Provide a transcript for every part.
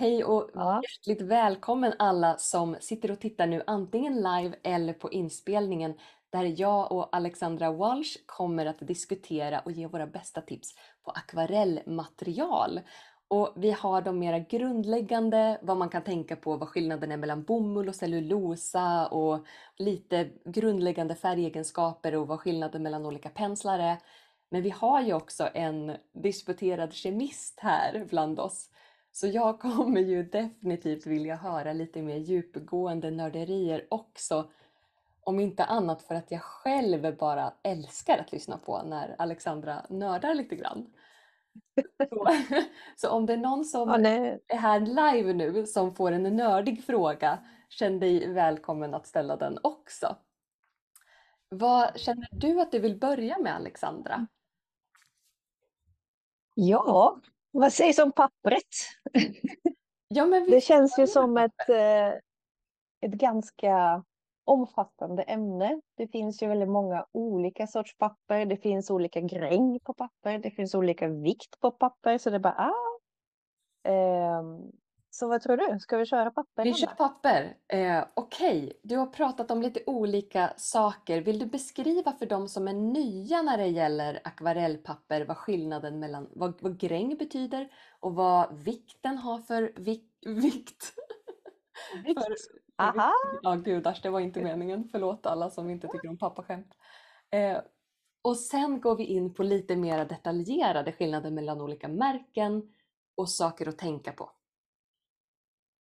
Hej och Ja, hjärtligt välkommen alla som sitter och tittar nu antingen live eller på inspelningen där jag och Alexandra Walsh kommer att diskutera och ge våra bästa tips på akvarellmaterial. Och vi har de mera grundläggande, vad man kan tänka på, vad skillnaden är mellan bomull och cellulosa och lite grundläggande färgegenskaper och vad skillnaden mellan olika penslar är. Men vi har ju också en disputerad kemist här bland oss. Så jag kommer ju definitivt vilja höra lite mer djupgående nörderier också. Om inte annat för att jag själv bara älskar att lyssna på när Alexandra nördar lite grann. Så, så om det är någon som nej, är här live nu som får en nördig fråga, känn dig välkommen att ställa den också. Vad känner du att du vill börja med Alexandra? ja, vad sägs om pappret? Ja, Det känns ju som ett, eh, ett ganska omfattande ämne. Det finns ju väldigt många olika sorts papper. Det finns olika gräng på papper. Det finns olika vikt på papper. Så det är bara, ah. Så vad tror du? Ska vi köra papper? Vi kör papper. Eh, Okej, du har pratat om lite olika saker. Vill du beskriva för de som är nya när det gäller akvarellpapper vad skillnaden mellan vad, vad gräng betyder och vad vikten har för vik, vikt? För, Vikt. för vikt. Aha. Ja, gudars, det var inte meningen. Förlåt alla som inte tycker om pappaskämt. Eh, och sen går vi in på lite mer detaljerade skillnader mellan olika märken och saker att tänka på.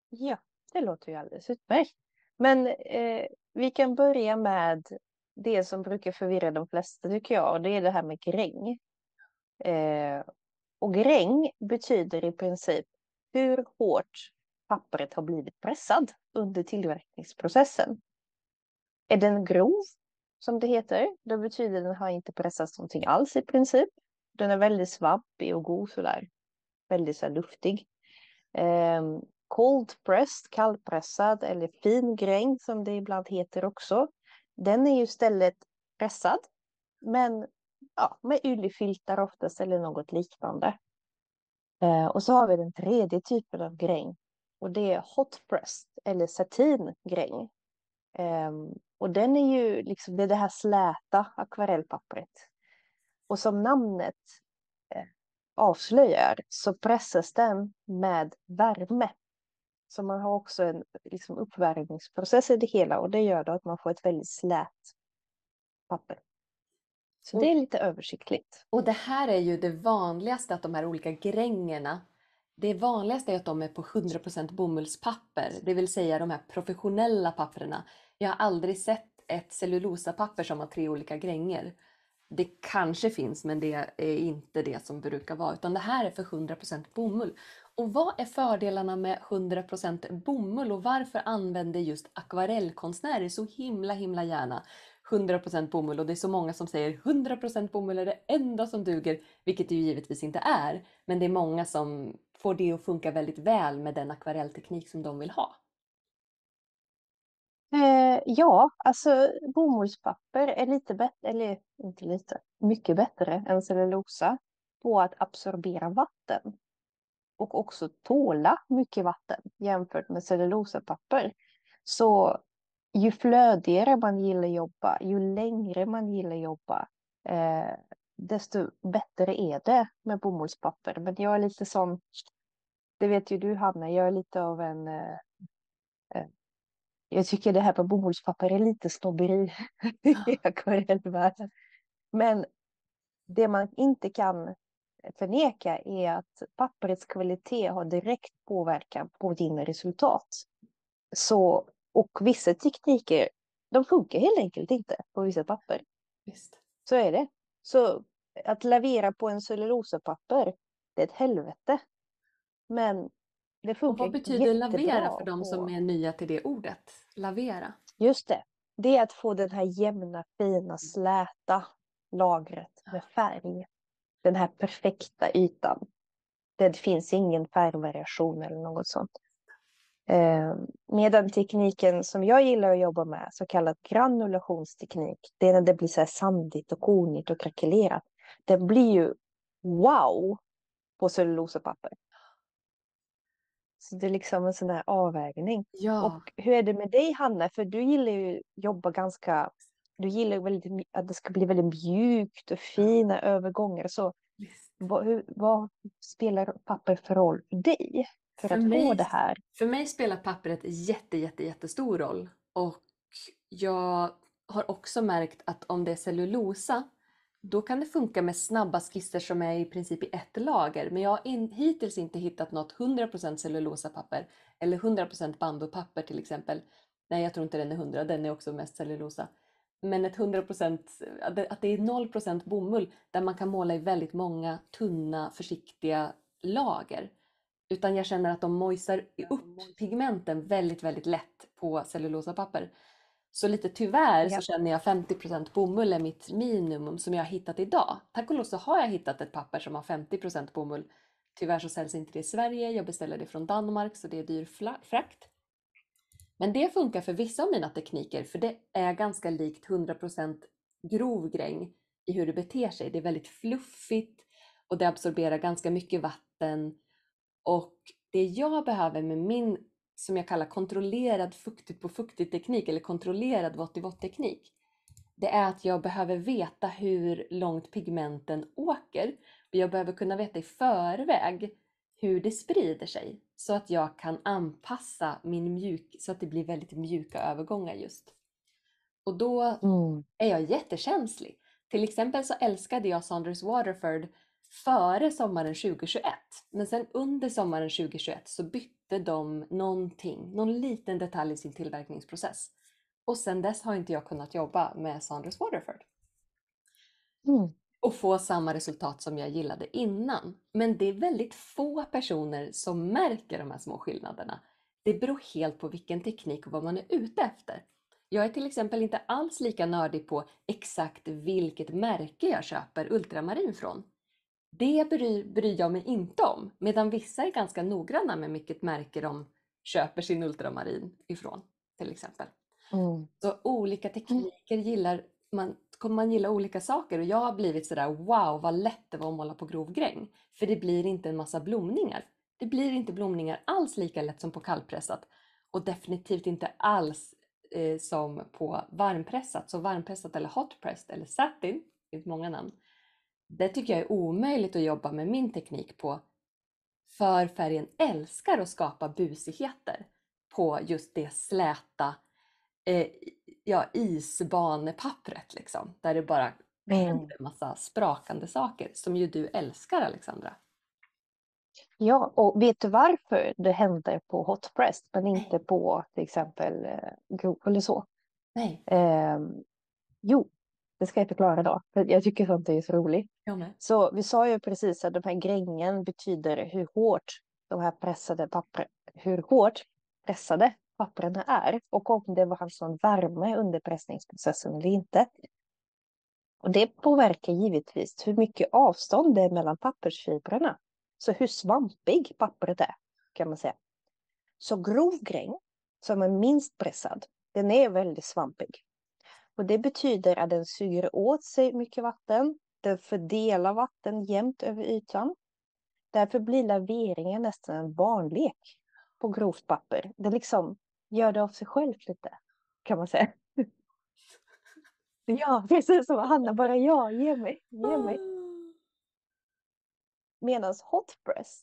Ja, det låter ju alldeles utmärkt. Men eh, vi kan börja med det som brukar förvirra de flesta tycker jag, och det är det här med gräng. Eh, och gräng betyder i princip hur hårt pappret har blivit pressad under tillverkningsprocessen. Är den grov, som det heter, då betyder den har inte pressats någonting alls i princip. Den är väldigt svampig och god sådär. Väldigt så luftig. Ehm, cold pressed, kallpressad eller fin gräng som det ibland heter också. Den är ju istället pressad, men ja, med yllefiltar oftast eller något liknande. Eh, och så har vi den tredje typen av gräng och det är hot pressed eller satingräng. Eh, och den är ju liksom det, är det här släta akvarellpappret. Och som namnet eh, avslöjar så pressas den med värme. Så man har också en liksom, uppvärmningsprocess i det hela och det gör då att man får ett väldigt slät papper. Så det är lite översiktligt. Och det här är ju det vanligaste att de här olika grängerna, det vanligaste är att de är på 100% bomullspapper, det vill säga de här professionella papperna. Jag har aldrig sett ett cellulosapapper som har tre olika gränger. Det kanske finns, men det är inte det som brukar vara, utan det här är för 100% bomull. Och vad är fördelarna med 100% bomull och varför använder just akvarellkonstnärer så himla himla gärna 100% bomull och det är så många som säger 100% bomull är det enda som duger, vilket det ju givetvis inte är. Men det är många som får det att funka väldigt väl med den akvarellteknik som de vill ha. Eh, ja, alltså bomullspapper är lite bättre, eller inte lite, mycket bättre än cellulosa på att absorbera vatten. Och också tåla mycket vatten jämfört med cellulosapapper. Så ju flödigare man gillar jobba, ju längre man gillar jobba, eh, desto bättre är det med bomullspapper. Men jag är lite sån, det vet ju du Hanna, jag är lite av en eh, eh, jag tycker det här på bomullspapper är lite snobberi i akvarellvärlden. Men det man inte kan förneka är att papperets kvalitet har direkt påverkan på dina resultat. Så, och vissa tekniker, de funkar helt enkelt inte på vissa papper. Visst. Så är det. Så att lavera på en cellulosapapper, det är ett helvete. Men det Och funkar vad betyder lavera för de som är nya till det ordet? Lavera? Just det. Det är att få den här jämna, fina, släta lagret med färg. Den här perfekta ytan. Det finns ingen färgvariation eller något sånt. Eh, medan tekniken som jag gillar att jobba med, så kallad granulationsteknik, det är när det blir så sandigt och konigt och krackelerat. Det blir ju wow på cellulosapapper. Så det är liksom en sån här avvägning. Ja, Och hur är det med dig Hanna? För du gillar ju att jobba ganska, du gillar väldigt, att det ska bli väldigt mjukt och fina övergångar. Så vad, hur, vad spelar papper för roll för dig? För, För att få mig- det här? För mig spelar pappret jätte, jätte, jättestor roll. Och jag har också märkt att om det är cellulosa, då kan det funka med snabba skisser som är i princip i ett lager. Men jag har in, hittills inte hittat något 100% cellulosapapper eller 100% bambupapper till exempel. Nej, jag tror inte den är 100, den är också mest cellulosa. Men ett 100%, att det- är 0% bomull där man kan måla i väldigt många tunna, försiktiga lager. Utan jag känner att de mojsar upp pigmenten väldigt, väldigt lätt på cellulosapapper. Så lite tyvärr så känner jag 50% bomull är mitt minimum som jag har hittat idag. Tack och lov så har jag hittat ett papper som har 50% bomull. Tyvärr så säljs inte det i Sverige. Jag beställer det från Danmark så det är dyr frakt. Men det funkar för vissa av mina tekniker för det är ganska likt 100% grov gräng i hur det beter sig. Det är väldigt fluffigt och det absorberar ganska mycket vatten. Och det jag behöver med min, som jag kallar kontrollerad fuktigt på fuktigt teknik eller kontrollerad vått i vått teknik, det är att jag behöver veta hur långt pigmenten åker. Och jag behöver kunna veta i förväg hur det sprider sig så att jag kan anpassa min mjuk, så att det blir väldigt mjuka övergångar just. Och då Mm. är jag jättekänslig. Till exempel så älskade jag Saunders Waterford före sommaren 2021. Men sen under sommaren 2021 så bytte de någonting, någon liten detalj i sin tillverkningsprocess. Och sen dess har inte jag kunnat jobba med Saunders Waterford Mm. Och få samma resultat som jag gillade innan. Men det är väldigt få personer som märker de här små skillnaderna. Det beror helt på vilken teknik och vad man är ute efter. Jag är till exempel inte alls lika nördig på exakt vilket märke jag köper ultramarin från. Det bryr, bryr jag mig inte om, medan vissa är ganska noggranna med vilket märke de köper sin ultramarin ifrån, till exempel. Mm. Så olika tekniker gillar man, kommer man gilla olika saker och jag har blivit sådär wow vad lätt det var att måla på grov gräng. För det blir inte en massa blomningar. Det blir inte blomningar alls lika lätt som på kallpressat och definitivt inte alls eh, som på varmpressat. Så varmpressat eller hotpressed eller satin, det finns många namn. Det tycker jag är omöjligt att jobba med min teknik på. För färgen älskar att skapa busigheter på just det släta eh, ja, isbanepappret liksom. Där det bara Mm. händer en massa sprakande saker som ju du älskar Alexandra. Ja, och vet du varför det händer på hot press men inte på till exempel eh, grov eller så? Nej, Ehm, jo, det ska jag förklara då. För jag tycker sånt är så roligt. Så vi sa ju precis att de här grängen betyder hur hårt de här pressade papper, hur hårt pressade papperna är och om det var en sån värme under pressningsprocessen eller inte. Och det påverkar givetvis hur mycket avstånd det är mellan pappersfibrerna. Så hur svampig pappret är kan man säga. Så grov gräng som är minst pressad, den är väldigt svampig. Och det betyder att den suger åt sig mycket vatten. Den fördelar vatten jämnt över ytan. Därför blir laveringen nästan en barnlek på grovt papper. Det liksom gör det av sig självt lite, kan man säga. Ja, precis som Hanna, bara ja, ge mig, ge mig. Medan hot press,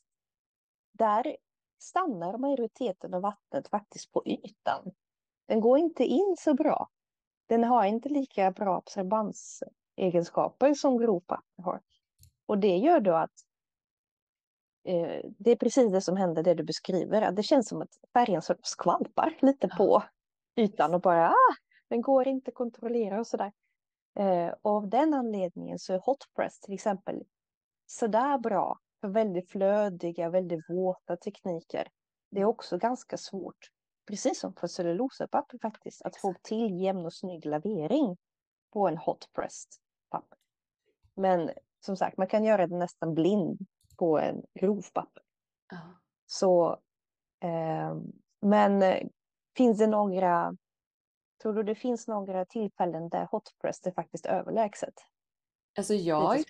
där stannar majoriteten av vattnet faktiskt på ytan. Den går inte in så bra. Den har inte lika bra absorbansegenskaper som grovpapper har. Och det gör då att eh, det är precis det som händer, det du beskriver. Att det känns som att färgen skvalpar lite på ytan och bara ah, den går inte att kontrollera och sådär. Eh, och av den anledningen så är hot press till exempel sådär bra för väldigt flödiga, väldigt våta tekniker. Det är också ganska svårt, precis som för cellulosapapper faktiskt, att få till jämn och snygg lavering på en hot pressed papper. Men som sagt, man kan göra det nästan blind på en grov papper. Ja. Så, eh, men finns det några, tror du det finns några tillfällen där hot press är faktiskt överlägset? Alltså jag,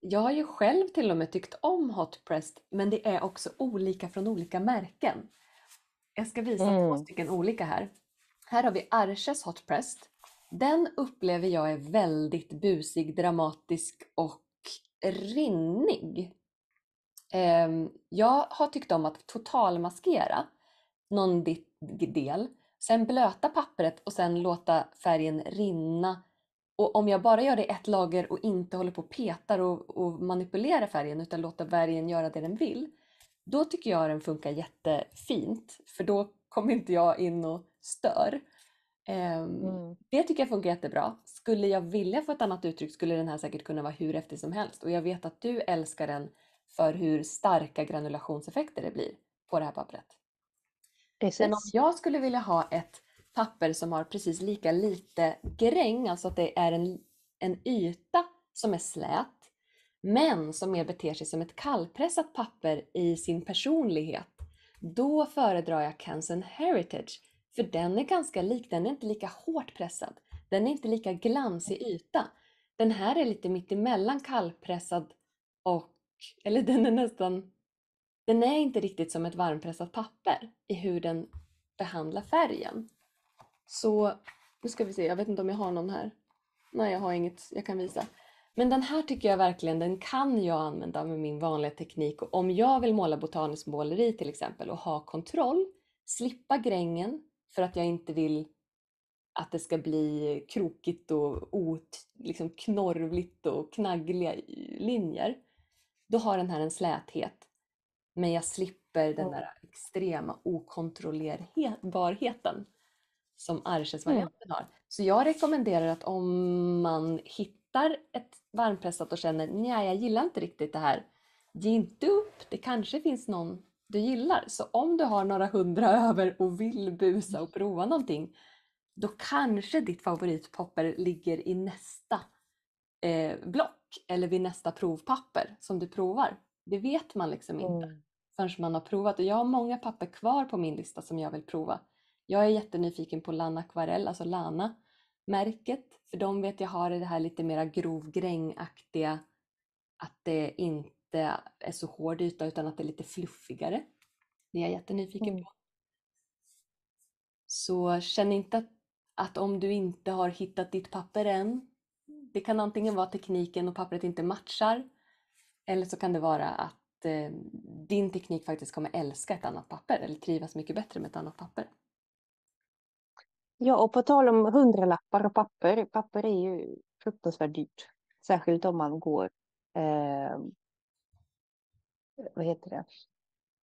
jag har ju själv till och med tyckt om hot pressed men det är också olika från olika märken. Jag ska visa två Mm. stycken olika här. Här har vi Arches hot pressed. Den upplever jag är väldigt busig, dramatisk och rinnig. Ehm, jag har tyckt om att totalmaskera någon del, sen blöta pappret och sen låta färgen rinna. Och om jag bara gör det i ett lager och inte håller på och petar och, och manipulerar färgen utan låter färgen göra det den vill, då tycker jag den funkar jättefint. För då kommer inte jag in och stör. Ehm, Mm. det tycker jag funkar jättebra. Skulle jag vilja få ett annat uttryck skulle den här säkert kunna vara hur häftig som helst. Och jag vet att du älskar den för hur starka granulationseffekter det blir på det här pappret. Men om Precis. jag skulle vilja ha ett papper som har precis lika lite gräng, alltså att det är en, en yta som är slät, men som mer beter sig som ett kallpressat papper i sin personlighet, då föredrar jag Kansen Heritage. För den är ganska lik, den är inte lika hårt pressad. Den är inte lika glansig yta. Den här är lite mittemellan kallpressad och, eller den är nästan, den är inte riktigt som ett varmpressat papper i hur den behandlar färgen. Så, nu ska vi se, jag vet inte om jag har någon här. Nej, jag har inget jag kan visa. Men den här tycker jag verkligen, den kan jag använda med min vanliga teknik. Och om jag vill måla botaniskt måleri till exempel och ha kontroll, slippa grängen för att jag inte vill att det ska bli krokigt och ot, liksom knorvligt och knaggliga linjer. Då har den här en släthet. Men jag slipper den Mm. där extrema okontrollerbarheten som Arches-varianten har. Så jag rekommenderar att om man hittar ett varmpressat och känner nej, jag gillar inte riktigt det här. Ge inte upp, det kanske finns någon du gillar. Så om du har några hundra över och vill busa och prova någonting, då kanske ditt favoritpapper ligger i nästa eh, block eller vid nästa provpapper som du provar. Det vet man liksom inte Mm. förrän man har provat. Och jag har många papper kvar på min lista som jag vill prova. Jag är jättenyfiken på Lana Aquarell, alltså Lana märket. För de vet jag har det här lite mera grovgrängaktiga, att det inte är så hård yta utan att det är lite fluffigare. Det är jag jättenyfiken Mm. på. Så känn inte att, att om du inte har hittat ditt papper än, det kan antingen vara tekniken och pappret inte matchar, eller så kan det vara att eh, din teknik faktiskt kommer älska ett annat papper eller trivas mycket bättre med ett annat papper. Ja, och på tal om hundralappar och papper. Papper är ju fruktansvärt dyrt. Särskilt om man går, eh, vad heter det,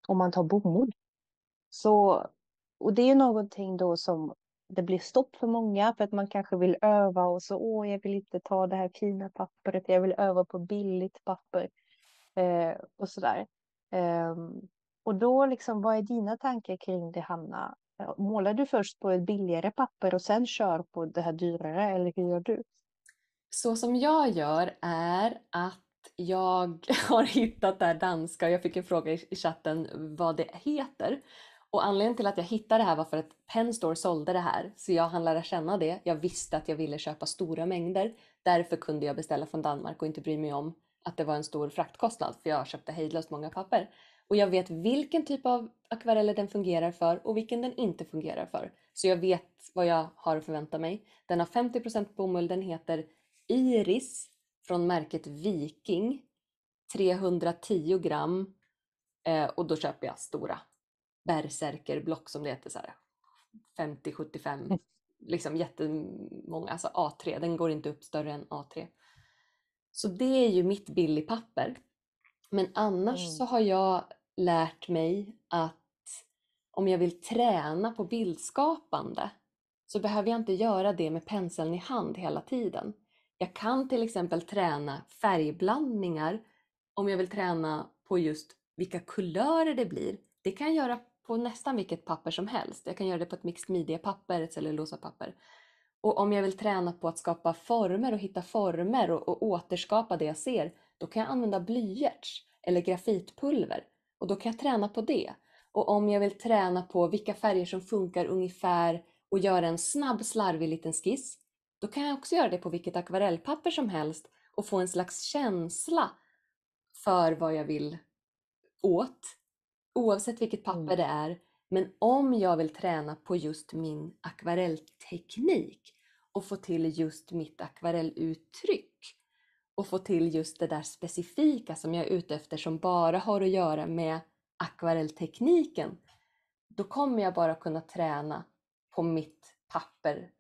om man tar bomull. Så, och det är någonting då som det blir stopp för många för att man kanske vill öva och så, åh, jag vill inte ta det här fina pappret, jag vill öva på billigt papper eh, och sådär. Eh, och då liksom, vad är dina tankar kring det, Hanna? Målar du först på ett billigare papper och sen kör på det här dyrare, eller hur gör du? Så som jag gör är att jag har hittat det här danska och jag fick en fråga i chatten vad det heter. Och anledningen till att jag hittade det här var för att Penstore sålde det här så jag hann lära känna det. Jag visste att jag ville köpa stora mängder. Därför kunde jag beställa från Danmark och inte bry mig om att det var en stor fraktkostnad för jag köpte hejdlöst många papper. Och jag vet vilken typ av akvareller den fungerar för och vilken den inte fungerar för. Så jag vet vad jag har att förvänta mig. Den har 50% bomull, den heter Iris från märket Viking. 310 gram. Eh, och då köper jag stora berserkerblock som det heter så här 50-75. Liksom jättemånga, alltså A3. Den går inte upp större än A3. Så det är ju mitt billigpapper. Men annars Mm. så har jag lärt mig att om jag vill träna på bildskapande så behöver jag inte göra det med penseln i hand hela tiden. Jag kan till exempel träna färgblandningar om jag vill träna på just vilka kulörer det blir. Det kan jag göra på nästan vilket papper som helst. Jag kan göra det på ett mixed media-papper, ett cellulosapapper. Och om jag vill träna på att skapa former och hitta former och, och återskapa det jag ser, då kan jag använda blyerts eller grafitpulver och då kan jag träna på det. Och om jag vill träna på vilka färger som funkar ungefär och göra en snabb slarvig liten skiss, då kan jag också göra det på vilket akvarellpapper som helst och få en slags känsla för vad jag vill åt. Oavsett vilket papper Mm. det är. Men om jag vill träna på just min akvarellteknik och få till just mitt akvarelluttryck och få till just det där specifika som jag är ute efter som bara har att göra med akvarelltekniken. Då kommer jag bara kunna träna på mitt papper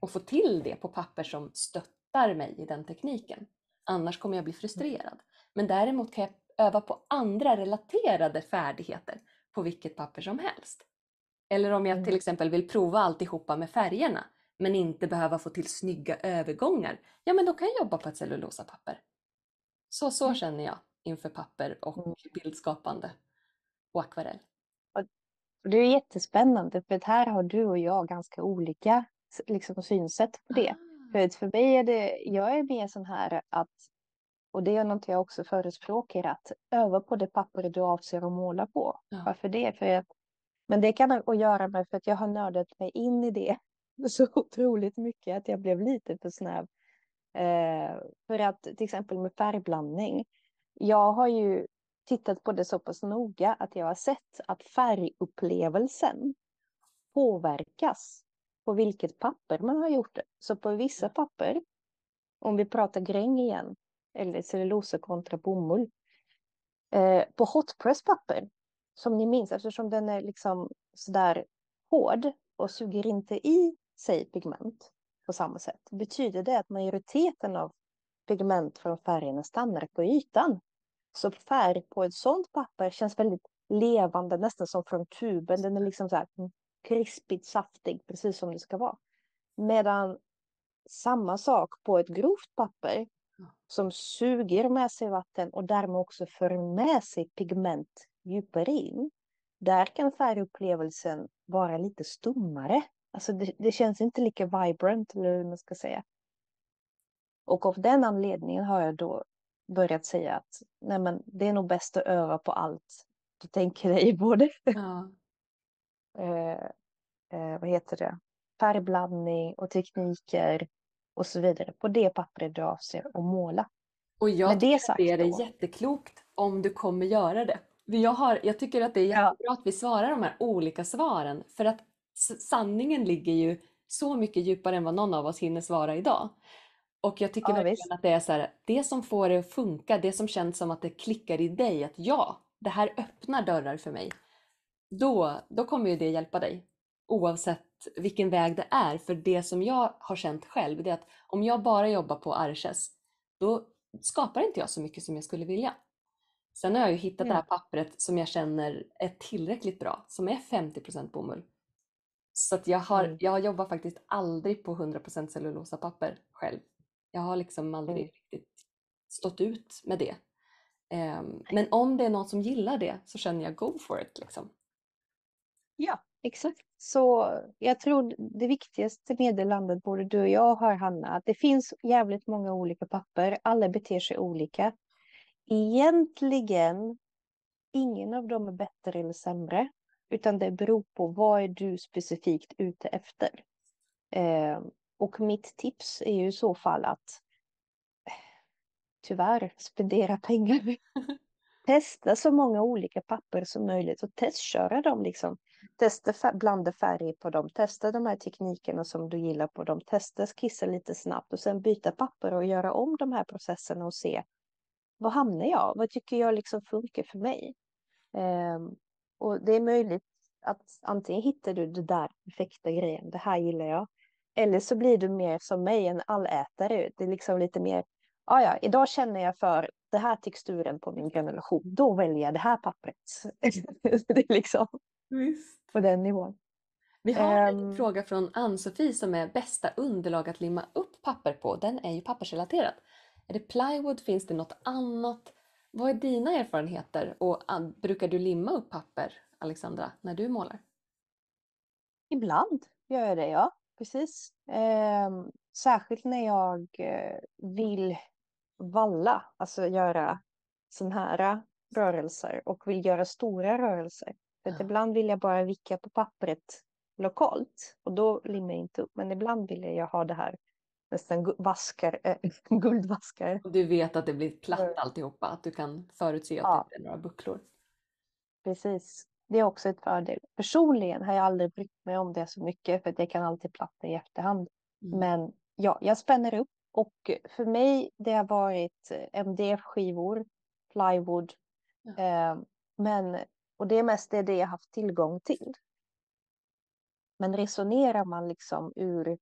och få till det på papper som stöttar mig i den tekniken. Annars kommer jag bli frustrerad. Men däremot kan jag öva på andra relaterade färdigheter på vilket papper som helst. Eller om jag Mm. till exempel vill prova alltihopa med färgerna men inte behöva få till snygga övergångar. Ja, men då kan jag jobba på ett cellulosapapper. Så, så Mm. känner jag inför papper och Mm. bildskapande och akvarell. Det är jättespännande för här har du och jag ganska olika liksom, synsätt på det. Ah, För för mig är det, jag är mer sån här att, och det är något jag också förespråkar, att öva på det papper du avser att måla på. Ja. Varför det? För att, men det kan ha att göra med för att jag har nördat mig in i det så otroligt mycket att jag blev lite för snäv. Eh, för att till exempel med färgblandning, jag har ju tittat på det så pass noga att jag har sett att färgupplevelsen påverkas på vilket papper man har gjort det. Så på vissa papper, om vi pratar gräng igen, eller cellulosa kontra bomull, eh, på hotpress papper, som ni minns, eftersom den är liksom sådär hård och suger inte i sig pigment på samma sätt, betyder det att majoriteten av pigment från färgerna stannar på ytan. Så färg på ett sådant papper känns väldigt levande, nästan som från tuben. Den är liksom så här krispigt saftig, precis som det ska vara. Medan samma sak på ett grovt papper som suger med sig vatten och därmed också för med sig pigment djupare in. Där kan färgupplevelsen vara lite stummare. Alltså det, det känns inte lika vibrant, eller hur man ska säga. Och av den anledningen har jag då börjat säga att nej men, det är nog bäst att öva på allt du tänker dig, både ja. eh, eh, vad heter det? färgblandning och tekniker och så vidare på det pappret du avser att måla. Och jag Med det tycker sagt det är då. jätteklokt om du kommer göra det. Jag, har, jag tycker att det är Ja. jättebra att vi svarar de här olika svaren för att sanningen ligger ju så mycket djupare än vad någon av oss hinner svara idag. Och jag tycker Ja, verkligen visst. att det är så här, det som får det att funka, det som känns som att det klickar i dig, att ja, det här öppnar dörrar för mig. Då, då kommer ju det hjälpa dig. Oavsett vilken väg det är. För det som jag har känt själv, det är att om jag bara jobbar på Arches, då skapar inte jag så mycket som jag skulle vilja. Sen har jag ju hittat det här pappret som jag känner är tillräckligt bra, som är 50% bomull. Så att jag har, Mm. jag jobbar faktiskt aldrig på 100% cellulosapapper själv. Jag har liksom aldrig Mm. riktigt stått ut med det. Ehm, men om det är någon som gillar det så känner jag go for it liksom. Ja, exakt. Så jag tror det viktigaste meddelandet både du och jag har, Hanna, att det finns jävligt många olika papper. Alla beter sig olika. Egentligen, ingen av dem är bättre eller sämre, utan det beror på vad är du specifikt ute efter. Eh, och mitt tips är ju i så fall att tyvärr spendera pengar. Testa så många olika papper som möjligt och testköra dem liksom. Testa blanda färg på dem, testa de här teknikerna som du gillar på dem, testa skissa lite snabbt och sen byta papper och göra om de här processerna och se vad hamnar jag? Vad tycker jag liksom funkar för mig? Um, och det är möjligt att antingen hittar du det där perfekta grejen, det här gillar jag. Eller så blir du mer som mig, en allätare. Det är liksom lite mer, ja ja, idag känner jag för den här texturen på min granulation, då väljer jag det här pappret. det är liksom Visst. på den nivån. Vi har en Ehm. fråga från Ann-Sofie som är bästa underlag att limma upp papper på. Den är ju pappersrelaterad. Är det plywood? Finns det något annat? Vad är dina erfarenheter? Och brukar du limma upp papper, Alexandra, när du målar? Ibland gör jag det, ja. Precis. Ehm, särskilt när jag eh, vill valla, alltså göra sådana här rörelser och vill göra stora rörelser. För att ibland vill jag bara vicka på pappret lokalt och då limmar jag inte upp. Men ibland vill jag ha det här nästan vaskar, äh, guldvaskar. Och du vet att det blir platt Mm. alltihopa, att du kan förutse att Ja. det är några bucklor. Precis. Det är också ett fördel. Personligen har jag aldrig brytt mig om det så mycket för att jag kan alltid platta i efterhand. Mm. Men ja, jag spänner upp och för mig det har varit eh, MDF-skivor, plywood. Ja. Eh, men, och det är mest det, jag haft tillgång till. Men resonerar man liksom ur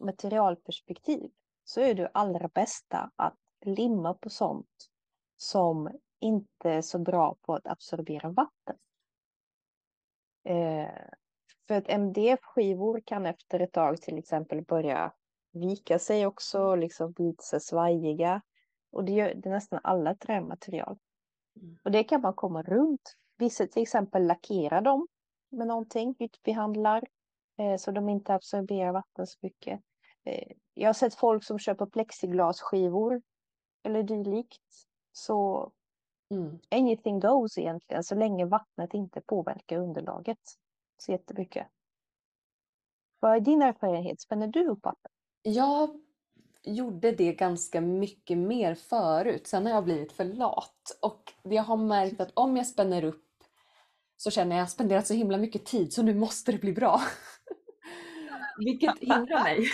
materialperspektiv så är det allra bästa att limma på sånt som inte är så bra på att absorbera vatten. Eh, för att MDF-skivor kan efter ett tag till exempel börja vika sig också, liksom bli så svajiga. Och det gör det är nästan alla trämaterial. Mm. Och det kan man komma runt. Vissa till exempel lackerar dem med någonting, ytbehandlar, eh, så de inte absorberar vatten så mycket. Eh, jag har sett folk som köper plexiglasskivor eller dylikt. Så Mm. anything goes egentligen, så länge vattnet inte påverkar underlaget så jättemycket. Vad är din erfarenhet? Spänner du upp papper? Jag gjorde det ganska mycket mer förut. Sen har jag blivit för lat. Och jag har märkt att om jag spänner upp så känner jag att jag spenderat så himla mycket tid så nu måste det bli bra. Vilket hindrar mig.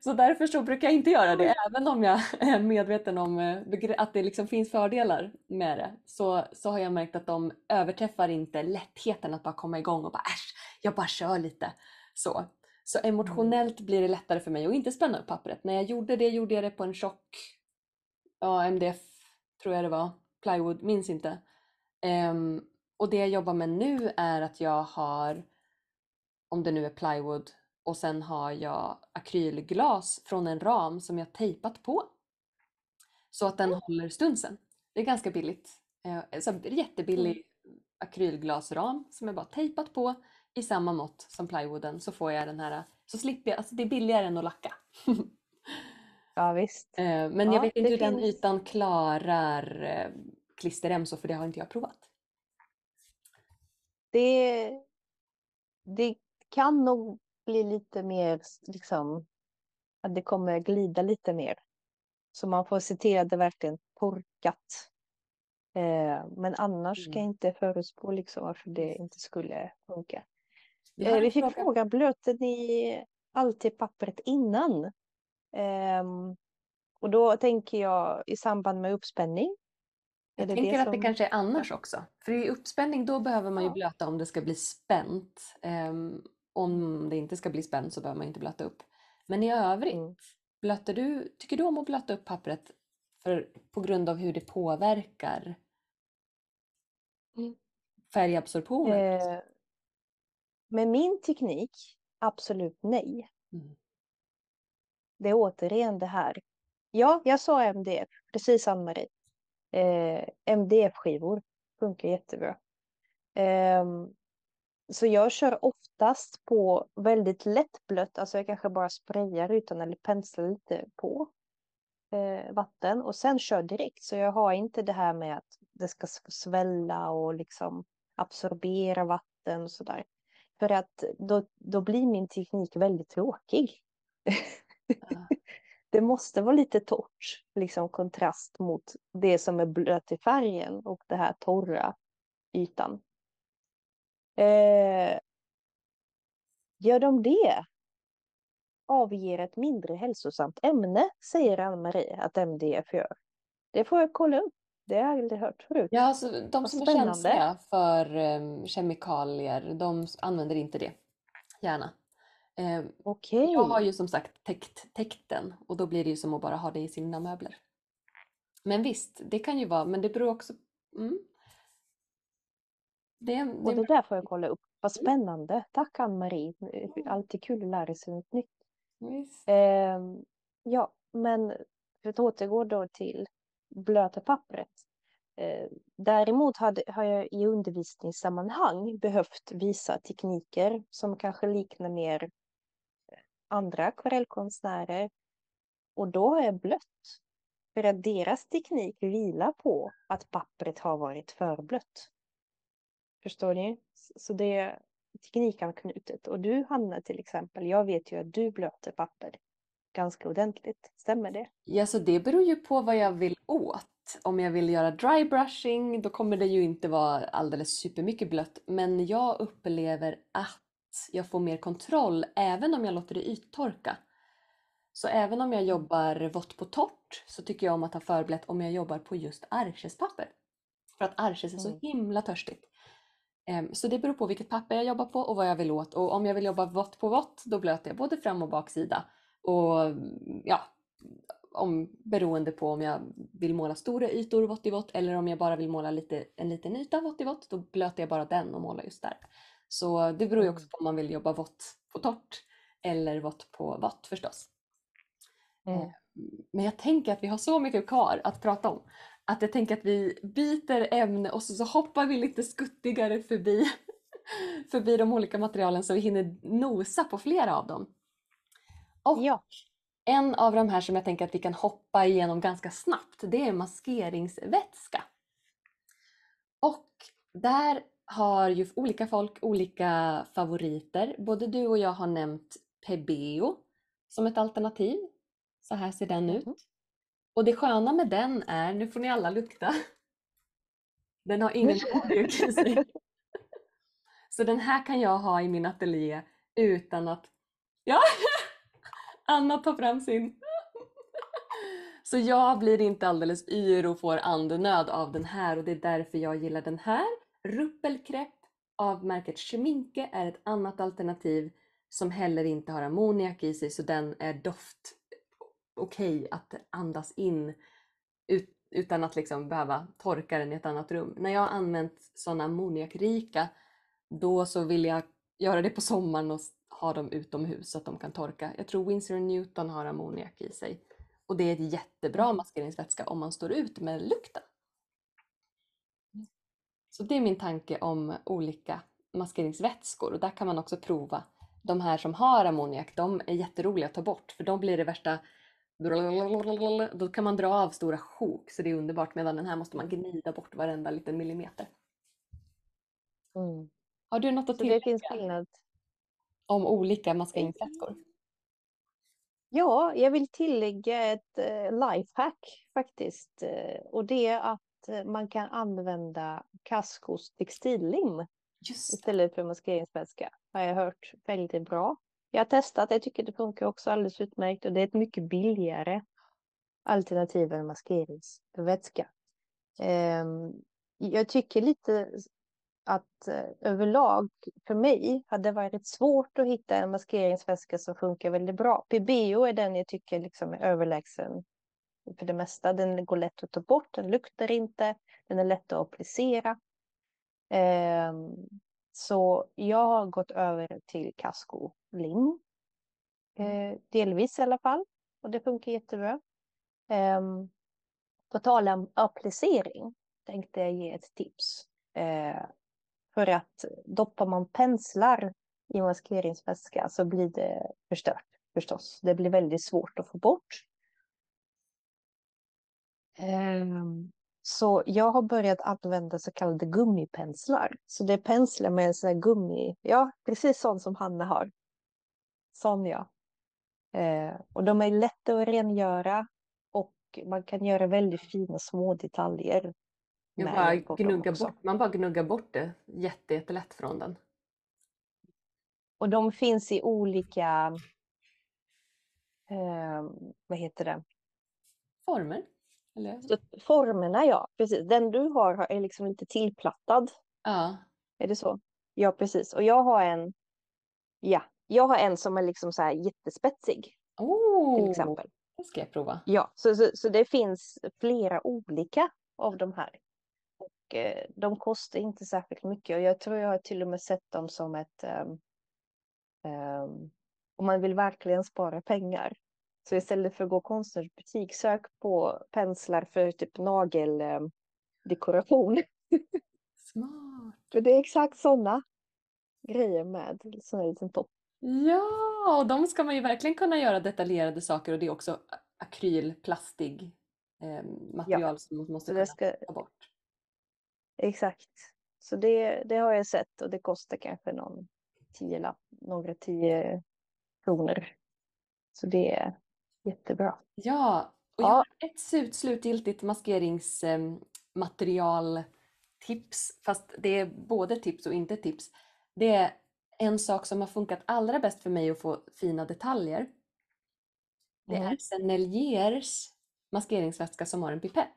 Så därför så brukar jag inte göra det. Även om jag är medveten om eh, att det liksom finns fördelar med det så, så har jag märkt att de överträffar inte lättheten att bara komma igång och bara äsch, jag bara kör lite. Så. Så emotionellt blir det lättare för mig att inte spänna upp pappret. När jag gjorde det gjorde jag det på en tjock ja, MDF tror jag det var, plywood, minns inte. Ehm, och det jag jobbar med nu är att jag har, om det nu är plywood, och sen har jag akrylglas från en ram som jag tejpat på. Så att den håller stunsen. Det är ganska billigt. Eh, Så jättebillig akrylglasram som jag bara tejpat på i samma mått som plywooden så får jag den här, så slipper jag, alltså det är billigare än att lacka. Ja visst. Eh, Men jag Ja, vet inte hur den finns- ytan klarar eh, klisterremsor för det har inte jag provat. Det, det kan nog bli lite mer liksom att det kommer glida lite mer. Så man får se till att det verkligen torkat. Eh, men annars ska jag Mm. inte förutspå liksom varför det inte skulle funka. Vi Eh, vi fick fråga. fråga, blöter ni alltid pappret innan? Ehm, och då tänker jag i samband med uppspänning. Jag tänker det att det som- kanske är annars också. För i uppspänning då behöver man ju blöta om det ska bli spänt. Ehm, om det inte ska bli spänt så behöver man inte blöta upp. Men i övrigt, Mm. blöter du, tycker du om att blöta upp pappret för, på grund av hur det påverkar Mm. färgabsorptionen? Eh, med min teknik, absolut nej. Mm. Det är återigen det här. Ja, jag sa MDF, precis Ann-Marie. Eh, MDF-skivor funkar jättebra. Ehm, så jag kör oftast på väldigt lättblött, alltså jag kanske bara sprayar utan eller penslar lite på eh, vatten och sen kör direkt. Så jag har inte det här med att det ska svälla och liksom absorbera vatten och sådär. För att då, då blir min teknik väldigt tråkig. Ja. Det måste vara lite torrt, liksom kontrast mot det som är blött i färgen och det här torra ytan. Eh, gör de det? Avger ett mindre hälsosamt ämne, säger Ann-Marie att MDF gör. Det får jag kolla upp. Det har jag aldrig hört förut. Ja, alltså, de som är känsliga för em, kemikalier, de använder inte det. Gärna. Em, Okej. Jag har ju som sagt täckt, täckt den och då blir det ju som att bara ha det i sina möbler. Men visst, det kan ju vara, men det beror också... Mm. Det, är- Och det, det där får jag kolla upp. Vad spännande. Tack Ann-Marie. Alltid kul att lära sig något nytt. visst. Ehm, ja, men för att återgå då till blöta pappret. Eh, däremot hade, har jag i undervisningssammanhang behövt visa tekniker som kanske liknar mer andra akvarellkonstnärer. Och då har jag blött. För att deras teknik vilar på att pappret har varit förblött. Förstår ni? Så det är teknikanknutet. Och du Hanna till exempel, jag vet ju att du blöter papper. ganska ordentligt. Stämmer det? Ja, så det beror ju på vad jag vill åt. Om jag vill göra dry brushing då kommer det ju inte vara alldeles supermycket blött. Men jag upplever att jag får mer kontroll även om jag låter det yttorka. Så även om jag jobbar vått på torrt så tycker jag om att ha förblött om jag jobbar på just archespapper. För att arches är så Mm. himla törstigt. Em, Så det beror på vilket papper jag jobbar på och vad jag vill åt. Och om jag vill jobba vått på vått då blöter jag både fram och baksida. Och ja, om, beroende på om jag vill måla stora ytor vått i vått eller om jag bara vill måla lite, en liten yta vått i vått då blöter jag bara den och målar just där. Så det beror ju också Mm. på om man vill jobba vått på torrt eller vått på vått förstås. Mm. Men jag tänker att vi har så mycket kvar att prata om. Att jag tänker att vi byter ämne och så, så hoppar vi lite skuttigare förbi, förbi de olika materialen så vi hinner nosa på flera av dem. Och Ja. en av de här som jag tänker att vi kan hoppa igenom ganska snabbt, det är maskeringsvätska. Och där har ju olika folk olika favoriter. Både du och jag har nämnt Pebeo som ett alternativ. Så här ser den ut. Mhm. Och det sköna med den är, nu får ni alla lukta. Den har ingen ammoniak i sig. Så den här kan jag ha i min ateljé utan att... Ja! Anna tar fram sin. Så jag blir inte alldeles yr och får andnöd av den här och det är därför jag gillar den här. Ruppelkrepp av märket Schminke är ett annat alternativ som heller inte har ammoniak i sig så den är doft okej att andas in ut, utan att liksom behöva torka den i ett annat rum. När jag har använt sådana ammoniakrika då så vill jag göra det på sommaren och ha dem utomhus så att de kan torka. Jag tror Winsor Newton har ammoniak i sig. Och det är ett jättebra maskeringsvätska om man står ut med lukten. Så det är min tanke om olika maskeringsvätskor och där kan man också prova. De här som har ammoniak, de är jätteroliga att ta bort för då blir det värsta då kan man dra av stora sjok så det är underbart medan den här måste man gnida bort varenda liten millimeter. Mm. Har du något att Så det tillägga finns skillnad. om olika maskeringsvätskor? Ja, jag vill tillägga ett eh, lifehack faktiskt. Eh, och det är att man kan använda Cascos textillim istället för maskeringsvätska. Har jag hört väldigt bra. Jag har testat, jag tycker det funkar också alldeles utmärkt och det är ett mycket billigare alternativ än maskeringsvätska. Ehm, jag tycker lite att eh, överlag för mig hade det varit svårt att hitta en maskeringsväska som funkar väldigt bra. PBO är den jag tycker liksom är överlägsen för det mesta. Den går lätt att ta bort, den luktar inte, den är lätt att applicera. Ehm, så jag har gått över till Casco Lim. Eh, delvis i alla fall. Och det funkar jättebra. Ehm, på tal om applicering tänkte jag ge ett tips. Eh, för att doppar man penslar i maskeringsvätska så blir det förstört förstås. Det blir väldigt svårt att få bort. Ehm, så jag har börjat använda så kallade gummipenslar. Så det är penslar med en sån här gummi, ja precis sån som Hanna har. Sån ja. Eh, och de är lätta att rengöra och man kan göra väldigt fina små detaljer. Jag bara gnugga bort, man bara gnuggar bort det jätte, jättelätt från den. Och de finns i olika, eh, vad heter det, Former? Eller? Så formerna ja, precis. Den du har är liksom lite tillplattad, Ja. är det så? Ja, precis. Och jag har en, ja, jag har en som är liksom så här jättespetsig till Oh, exempel. det ska jag prova. Ja, så, så, så det finns flera olika av de här. Och eh, de kostar inte särskilt mycket och jag tror jag har till och med sett dem som ett, ehm, ehm, om man vill verkligen spara pengar. Så istället för att gå konstnärsbutik, sök på penslar för typ nageldekoration. Smart. För det är exakt sådana grejer med sån här liten topp. Ja, och de ska man ju verkligen kunna göra detaljerade saker och det är också akrylplastig eh, material som man måste kunna ska, ta bort. exakt. Så det, det har jag sett och det kostar kanske någon tio lapp, några tio kronor. Så det är Jättebra. Ja, och jag Ja. har ett slut, slutgiltigt maskeringsmaterialtips, fast det är både tips och inte tips. Det är en sak som har funkat allra bäst för mig att få fina detaljer. Det Mm. är Senneliers maskeringsvätska som har en pipett.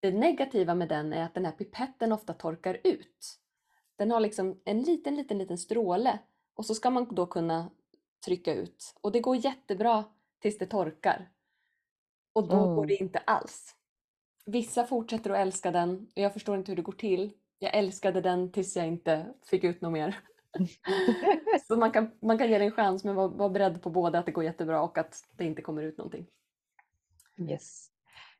Det negativa med den är att den här pipetten ofta torkar ut. Den har liksom en liten, liten, liten stråle och så ska man då kunna trycka ut. Och det går jättebra tills det torkar. Och då går Mm. det inte alls. Vissa fortsätter att älska den och jag förstår inte hur det går till. Jag älskade den tills jag inte fick ut något mer. Så man kan, man kan ge det en chans men var, var beredd på både att det går jättebra och att det inte kommer ut någonting. Yes.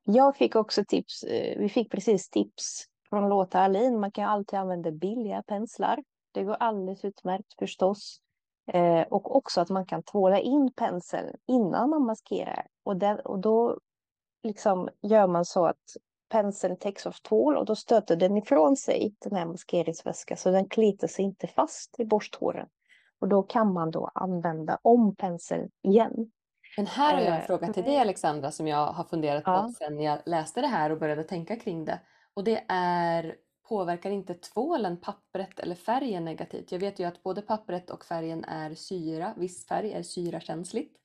Jag fick också tips. eh, Vi fick precis tips från Lotta Alin. Man kan alltid använda billiga penslar. Det går alldeles utmärkt förstås. Eh, och också att man kan tvåla in penseln innan man maskerar. Och, den, och då liksom gör man så att penseln täcks av tvål och då stöter den ifrån sig den här maskeringsväskan så den kliter sig inte fast i borsthåren. Och då kan man då använda om penseln igen. Men här har jag en Eh, fråga till dig Alexandra som jag har funderat på Ja. sedan jag läste det här och började tänka kring det. Och det är, påverkar inte tvålen pappret eller färgen negativt? Jag vet ju att både pappret och färgen är syra, viss färg är syrakänsligt.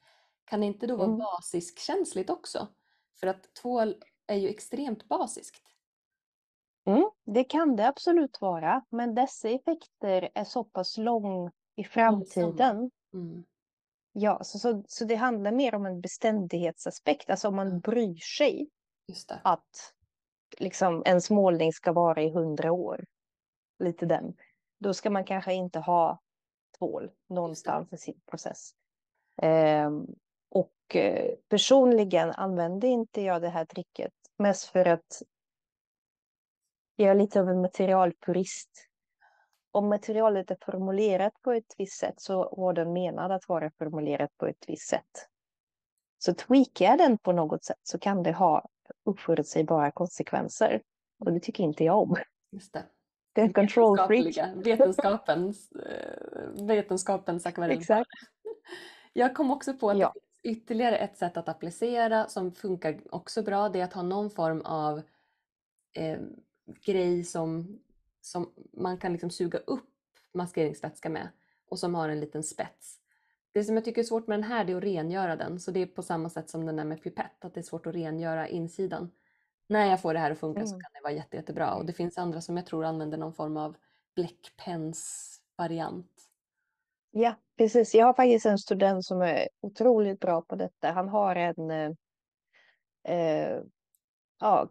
Kan det inte då vara Mm. basiskkänsligt också? För att tvål är ju extremt basiskt. Mm, det kan det absolut vara, men dessa effekter är så pass lång i framtiden. Mm. Ja, så, så, så det handlar mer om en beständighetsaspekt, alltså om man bryr sig att liksom, en målning ska vara i hundra år, lite den, då ska man kanske inte ha tvål någonstans i sin process. Ehm, och eh, personligen använder inte jag det här tricket mest för att jag är lite av en materialpurist. Om materialet är formulerat på ett visst sätt så var den menad att vara formulerat på ett visst sätt. Så tweakar jag den på något sätt så kan det ha oförutsägbara konsekvenser. Och det tycker inte jag om. Just det. Det är en control freak. Vetenskapens, eh, vetenskapens akvarell. Exakt. Jag kom också på att Ja. ytterligare ett sätt att applicera som funkar också bra. Det är att ha någon form av eh, grej som, som man kan liksom suga upp maskeringsvätska med och som har en liten spets. Det som jag tycker är svårt med den här det är att rengöra den. Så det är på samma sätt som den där med pipett, att det är svårt att rengöra insidan. När jag får det här att funka så Mm. kan det vara jätte, jättebra. Och det finns andra som jag tror använder någon form av bläckpensvariant. Ja, precis. Jag har faktiskt en student som är otroligt bra på detta. Han har en eh, eh, ja,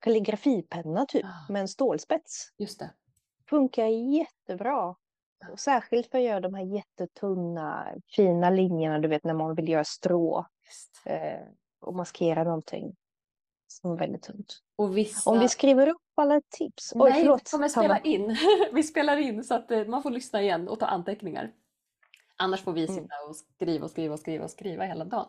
kalligrafipenna typ Ah. med en stålspets. Just det. Funkar jättebra. Och särskilt för att göra de här jättetunna fina linjerna, du vet när man vill göra strå eh, och maskera någonting som är väldigt tunt. Vissa... Om vi skriver upp alla tips. Oj, Nej, förlåt. vi kommer spela in. vi spelar in så att eh, man får lyssna igen och ta anteckningar. Annars får vi Mm. sitta och skriva och skriva och skriva och skriva hela dagen.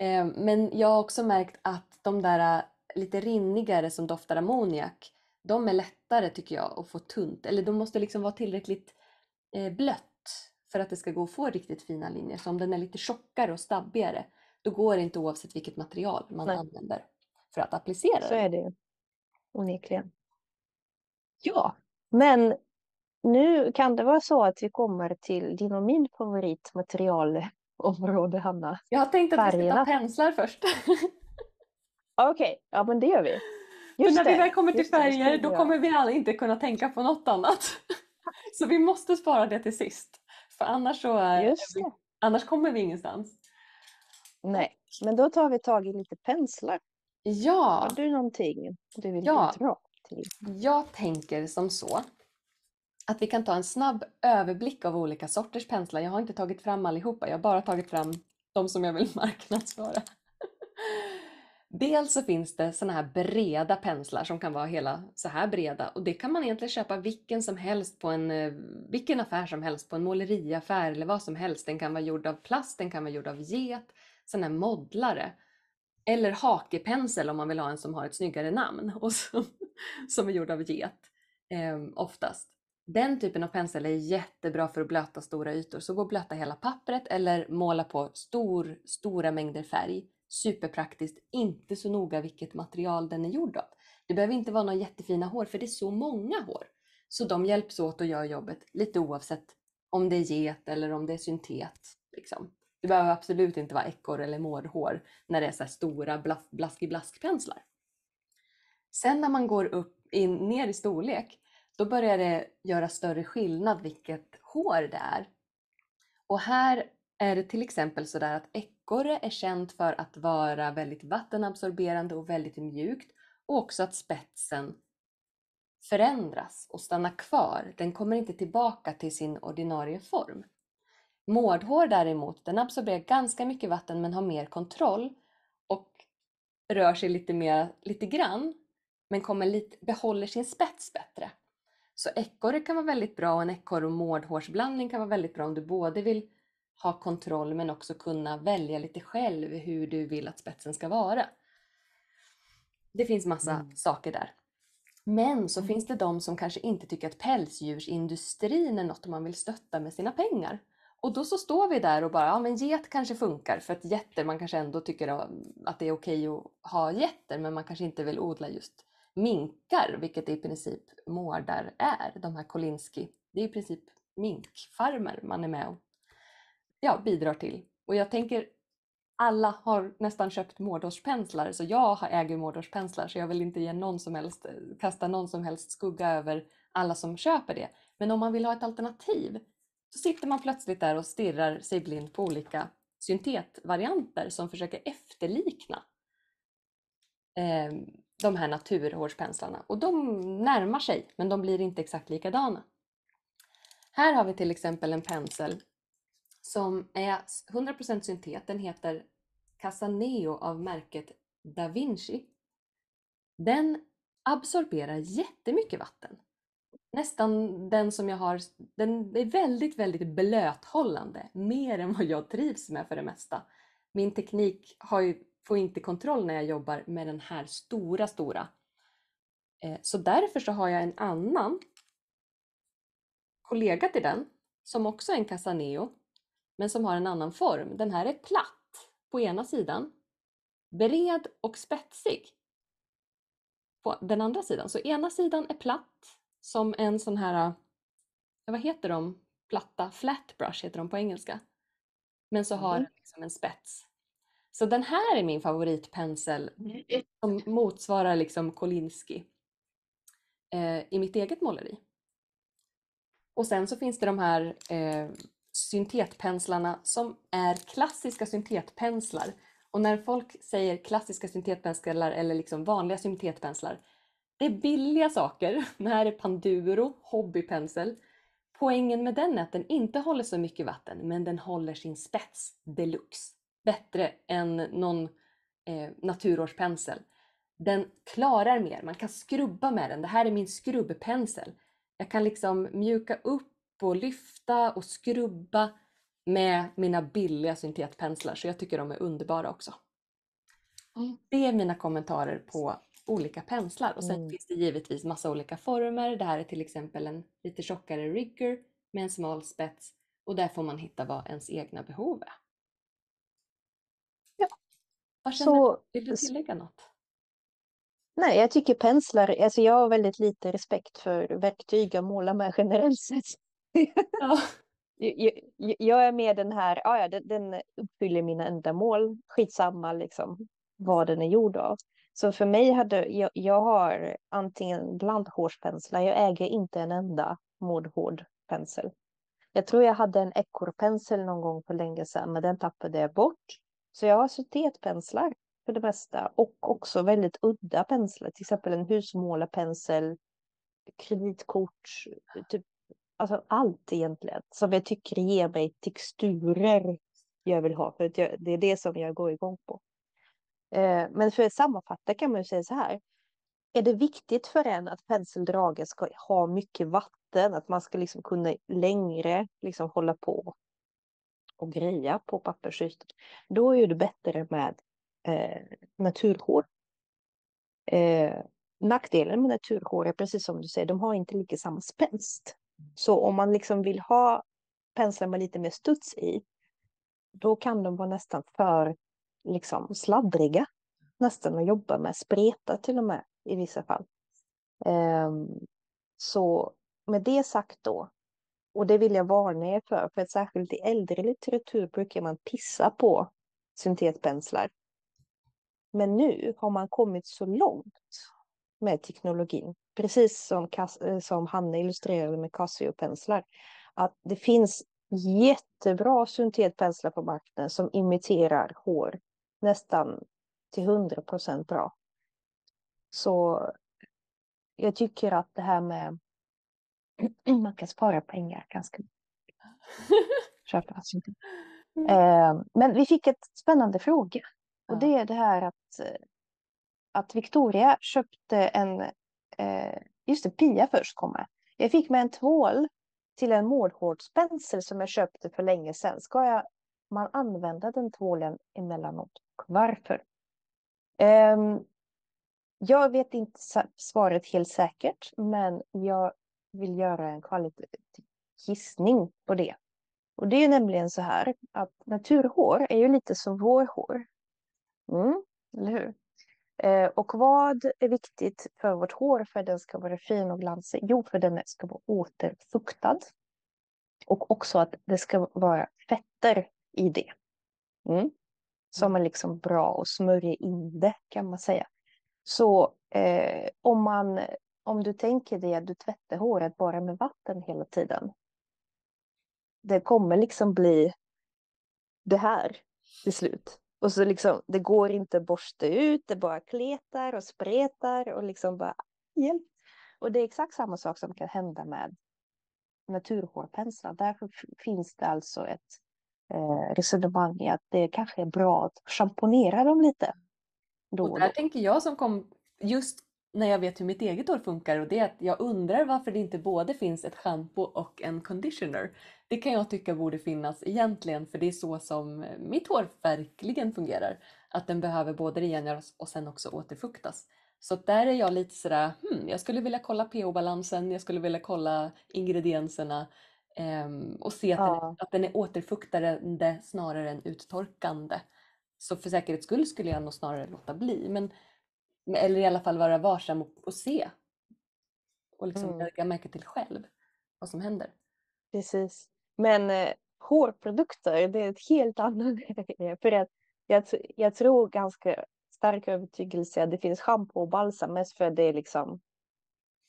Eh, Men jag har också märkt att de där eh, lite rinnigare som doftar ammoniak, de är lättare tycker jag att få tunt. Eller de måste liksom vara tillräckligt blött för att det ska gå att få riktigt fina linjer. Så om den är lite tjockare och stabbigare, då går det inte oavsett vilket material man Nej. använder för att applicera Så den. är det ju. Onekligen. Ja, men nu kan det vara så att vi kommer till din och min favoritmaterialområde, Hanna. Jag har tänkt att vi ska ta Färgerna. penslar först. Okej, ja men det gör vi. Just när vi det, väl kommer till det, färger vi då kommer vi alla inte kunna tänka på något annat. Så vi måste spara det till sist. För annars, så det. annars kommer vi ingenstans. Nej, men då tar vi tag i lite penslar. Ja, Har du någonting du vill Ja. bidra till? jag tänker som så att vi kan ta en snabb överblick av olika sorters penslar. Jag har inte tagit fram allihopa, jag har bara tagit fram de som jag vill marknadsföra. Dels så finns det såna här breda penslar som kan vara hela så här breda och det kan man egentligen köpa vilken som helst på en eh, vilken affär som helst på en måleriaffär eller vad som helst. Den kan vara gjord av plast, den kan vara gjord av get, sån här modlare. Eller hakepensel om man vill ha en som har ett snyggare namn och som, som är gjord av get eh, oftast. Den typen av pensel är jättebra för att blöta stora ytor. Så gå och blöta hela pappret eller måla på stor, stora mängder färg. Superpraktiskt, inte så noga vilket material den är gjord av. Det behöver inte vara några jättefina hår för det är så många hår. Så de hjälps åt och gör jobbet lite oavsett om det är get eller om det är syntet. Liksom. Det behöver absolut inte vara ekorr eller mårdhår när det är så stora blask, blaskig blaskpenslar. Sen när man går upp in, ner i storlek, då börjar det göra större skillnad vilket hår det är. Och här är det till exempel så där att ekorre är känt för att vara väldigt vattenabsorberande och väldigt mjukt och också att spetsen förändras och stannar kvar. Den kommer inte tillbaka till sin ordinarie form. Mårdhår däremot, den absorberar ganska mycket vatten men har mer kontroll och rör sig lite mer, lite grann, men kommer lite, behåller sin spets bättre. Så ekorre kan vara väldigt bra och en ekorre och mårdhårsblandning kan vara väldigt bra om du både vill ha kontroll men också kunna välja lite själv hur du vill att spetsen ska vara. Det finns massa mm. saker där. Men så mm. finns det de som kanske inte tycker att pälsdjursindustrin är något man vill stötta med sina pengar. Och då så står vi där och bara, ja men get kanske funkar för att getter, man kanske ändå tycker att det är okej att ha getter men man kanske inte vill odla just minkar, vilket i princip mårdar är. De här Kolinski, det är i princip minkfarmer man är med och ja, bidrar till. Och jag tänker alla har nästan köpt mårdårspenslar så jag äger mårdårspenslar så jag vill inte ge någon som helst, eh, kasta någon som helst skugga över alla som köper det. Men om man vill ha ett alternativ så sitter man plötsligt där och stirrar sig blind på olika syntetvarianter som försöker efterlikna eh, de här naturhårspenslarna. Och de närmar sig, men de blir inte exakt likadana. Här har vi till exempel en pensel som är 100% syntet. Den heter Casaneo av märket Da Vinci. Den absorberar jättemycket vatten. Nästan den som jag har, den är väldigt, väldigt blöthållande. Mer än vad jag trivs med för det mesta. Min teknik har ju, får inte kontroll när jag jobbar med den här stora, stora. Eh, så därför så har jag en annan kollega till den som också är en Casaneo men som har en annan form. Den här är platt på ena sidan, bred och spetsig på den andra sidan. Så ena sidan är platt som en sån här, vad heter de, platta, flat brush heter de på engelska. Men så har mm. den liksom en spets. Så den här är min favoritpensel som motsvarar liksom Kolinski eh, i mitt eget måleri. Och sen så finns det de här eh, syntetpenslarna som är klassiska syntetpenslar. Och när folk säger klassiska syntetpenslar eller liksom vanliga syntetpenslar, det är billiga saker. Det här är Panduro hobbypensel. Poängen med den är att den inte håller så mycket vatten, men den håller sin spets deluxe. Bättre än någon eh, naturårspensel. Den klarar mer, man kan skrubba med den. Det här är min skrubbpensel. Jag kan liksom mjuka upp och lyfta och skrubba med mina billiga syntetpenslar så jag tycker de är underbara också. Mm. Det är mina kommentarer på olika penslar och sen mm. finns det givetvis massa olika former. Det här är till exempel en lite tjockare rigger med en smal spets och där får man hitta vad ens egna behov är. Ja. Vad känner så, Vill du tillägga något? Nej, jag tycker penslar, alltså jag har väldigt lite respekt för verktyg att måla med generellt sett. Ja. jag, är med den här, ja, ja den, den uppfyller mina ändamål, skitsamma liksom vad den är gjord av. Så för mig hade, jag, jag har antingen blandhårspenslar, jag äger inte en enda modhård pensel. Jag tror jag hade en ekorrpensel någon gång för länge sedan, men den tappade jag bort. Så jag har syntetpenslar för det mesta och också väldigt udda penslar, till exempel en husmålarpensel, kreditkort, typ alltså allt egentligen som jag tycker ger mig texturer jag vill ha. För det är det som jag går igång på. Eh, men för att sammanfatta kan man ju säga så här. Är det viktigt för en att penseldragen ska ha mycket vatten, att man ska liksom kunna längre liksom hålla på och greja på pappersytan, då är det bättre med eh, naturhår. Eh, nackdelen med naturhår är precis som du säger, de har inte lika samma spänst. Så om man liksom vill ha penslar med lite mer studs i, då kan de vara nästan för liksom sladdriga nästan att jobba med, spreta till och med i vissa fall. Um, så med det sagt då, och det vill jag varna er för, för att särskilt i äldre litteratur brukar man pissa på syntetpenslar. Men nu har man kommit så långt med teknologin, precis som, eh, som Hanna illustrerade med Casio-penslar, att det finns jättebra syntetpenslar på marknaden som imiterar hår nästan till 100 procent bra. Så jag tycker att det här med man kan spara pengar ganska Köpa syntet. Mm. Eh, men vi fick ett spännande fråga. Och det är det här att, att Victoria köpte en, eh, just det, Pia först kommer. Jag fick med en tvål till en mårdhårdspensel som jag köpte för länge sedan. Ska jag, man använda den tvålen emellanåt? Varför? Um, jag vet inte svaret helt säkert, men jag vill göra en kvalitativ gissning på det. Och det är ju nämligen så här att naturhår är ju lite som vårhår. Mm, eller hur? Eh, och vad är viktigt för vårt hår för att den ska vara fin och glansig? Jo, för att den ska vara återfuktad. Och också att det ska vara fetter i det. Mm. Som är liksom bra och smörja in det kan man säga. Så eh, om, man, om du tänker dig att du tvättar håret bara med vatten hela tiden. Det kommer liksom bli det här till slut. Och så liksom, det går inte att borsta ut, det bara kletar och spretar och liksom bara hjälp. Och det är exakt samma sak som kan hända med naturhårpenslar. Därför finns det alltså ett eh, resonemang i att det kanske är bra att schamponera dem lite. Då och, och där då. tänker jag som kom just när jag vet hur mitt eget hår funkar och det är att jag undrar varför det inte både finns ett schampo och en conditioner. Det kan jag tycka borde finnas egentligen för det är så som mitt hår verkligen fungerar. Att den behöver både rengöras och sen också återfuktas. Så där är jag lite sådär, hmm, jag skulle vilja kolla pH-balansen, jag skulle vilja kolla ingredienserna um, och se att, ja. den, att den är återfuktande snarare än uttorkande. Så för säkerhets skull skulle jag nog snarare låta bli. Men, eller i alla fall vara varsam och, och se. Och liksom mm. lägga märke till själv vad som händer. Precis. Men eh, hårprodukter, det är ett helt annat grej. För att jag, jag tror ganska stark övertygelse att det finns schampo och balsam mest för att det är liksom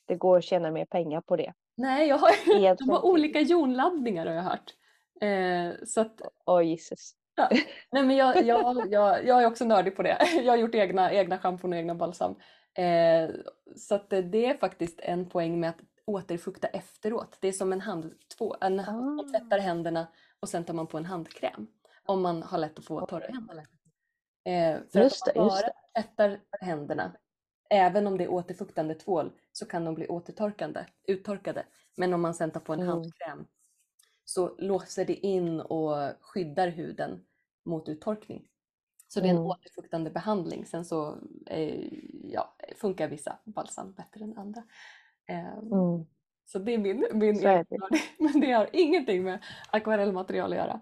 det går att tjäna mer pengar på det. Nej, jag har, de har olika jonladdningar har jag hört. Eh, så att, oh, Jesus. Ja. Nej, men jag, jag, jag, jag är också nördig på det. Jag har gjort egna, egna schampon och egna balsam. Eh, så att det är faktiskt en poäng med att återfukta efteråt. Det är som en handtvå. En, ah. Man tvättar händerna och sen tar man på en handkräm. Om man har lätt att få torra händer. Eh, för just att om man bara tvättar händerna, även om det är återfuktande tvål, så kan de bli återtorkande, uttorkade. Men om man sen tar på en mm. handkräm så låser det in och skyddar huden mot uttorkning. Så det är en mm. återfuktande behandling. Sen så eh, ja, funkar vissa balsam bättre än andra. Eh, mm. Så det är min, min är det. Men det har ingenting med akvarellmaterial att göra.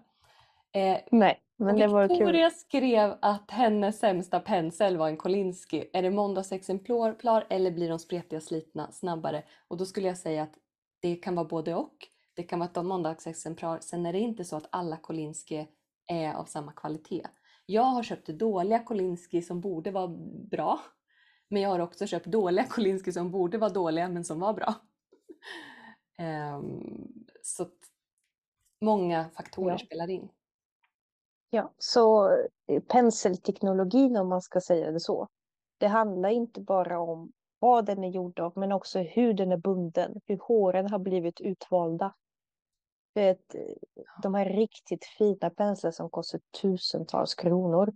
Eh, Nej, men det var Victoria kul. skrev att hennes sämsta pensel var en Kolinsky. Är det måndagsexemplar eller blir de spretiga slitna snabbare? Och då skulle jag säga att det kan vara både och. Det kan vara ett måndagsexemplar. Sen är det inte så att alla Kolinsky är av samma kvalitet. Jag har köpt dåliga Kolinsky som borde vara bra. Men jag har också köpt dåliga Kolinsky som borde vara dåliga men som var bra. um, så många faktorer ja. spelar in. Ja, så eh, penselteknologin om man ska säga det så. Det handlar inte bara om vad den är gjord av men också hur den är bunden, hur håren har blivit utvalda. Att eh, de här riktigt fina penslar som kostar tusentals kronor.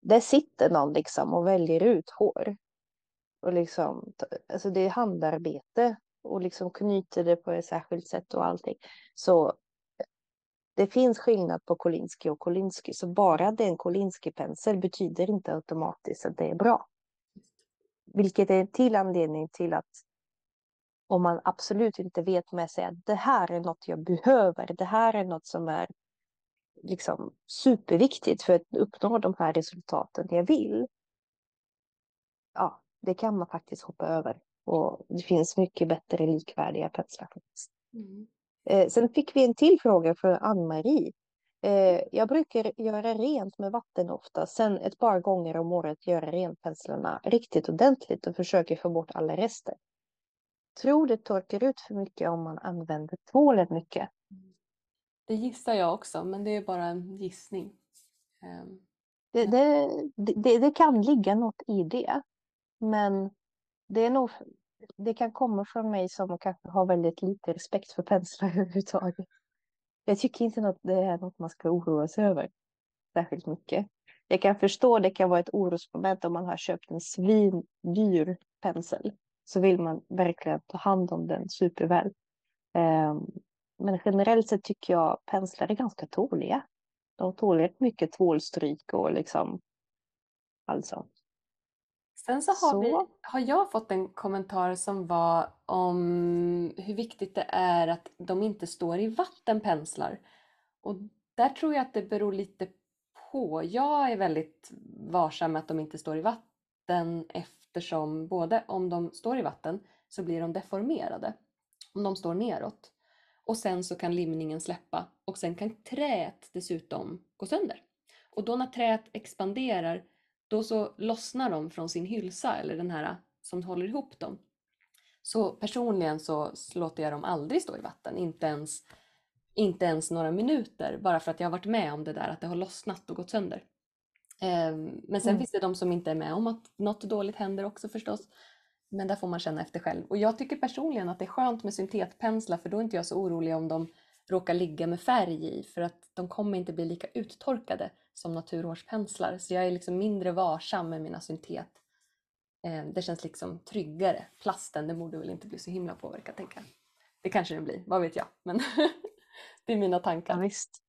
Där sitter någon liksom och väljer ut hår. Och liksom, alltså det är handarbete och liksom knyter det på ett särskilt sätt och allting. Så det finns skillnad på Kolinsky och Kolinsky, så bara det är en Kolinsky-pensel betyder inte automatiskt att det är bra. Vilket är till anledning till att om man absolut inte vet med sig att det här är något jag behöver, det här är något som är liksom superviktigt för att uppnå de här resultaten jag vill. Ja, det kan man faktiskt hoppa över. Och det finns mycket bättre likvärdiga penslar. Mm. Eh, sen fick vi en till fråga från Ann-Marie. Eh, jag brukar göra rent med vatten ofta, sen ett par gånger om året göra rent penslarna riktigt ordentligt och försöker få bort alla rester. Tror det torkar ut för mycket om man använder tvålen mycket. Det gissar jag också, men det är bara en gissning. Um, det, det, det, det, kan ligga något i det, men det, är nog, det kan komma från mig som kanske har väldigt lite respekt för penslar överhuvudtaget. Jag tycker inte att det är något man ska oroa sig över särskilt mycket. Jag kan förstå det kan vara ett orosmoment om man har köpt en svindyr pensel. Så vill man verkligen ta hand om den superväl. Ehm, men generellt sett tycker jag penslar är ganska tåliga. De tål rätt mycket tvålstryk och liksom alltså. Sen så har, så. Vi, har jag fått en kommentar som var om hur viktigt det är att de inte står i vatten, penslar. Och där tror jag att det beror lite på. Jag är väldigt varsam med att de inte står i vatten eftersom både om de står i vatten så blir de deformerade om de står neråt. Och sen så kan limningen släppa och sen kan träet dessutom gå sönder. Och då när träet expanderar då så lossnar de från sin hylsa eller den här som håller ihop dem. Så personligen så låter jag dem aldrig stå i vatten, inte ens, inte ens några minuter, bara för att jag har varit med om det där att det har lossnat och gått sönder. Ehm, men sen mm. finns det de som inte är med om att något dåligt händer också förstås. Men där får man känna efter själv. Och jag tycker personligen att det är skönt med syntetpenslar för då är inte jag så orolig om de råkar ligga med färg i för att de kommer inte bli lika uttorkade som naturhårdspenslar. Så jag är liksom mindre varsam med mina syntet. Eh, det känns liksom tryggare. Plasten, det borde väl inte bli så himla påverkad tänker jag. Det kanske den blir, vad vet jag. Men det är mina tankar. Ja, visst.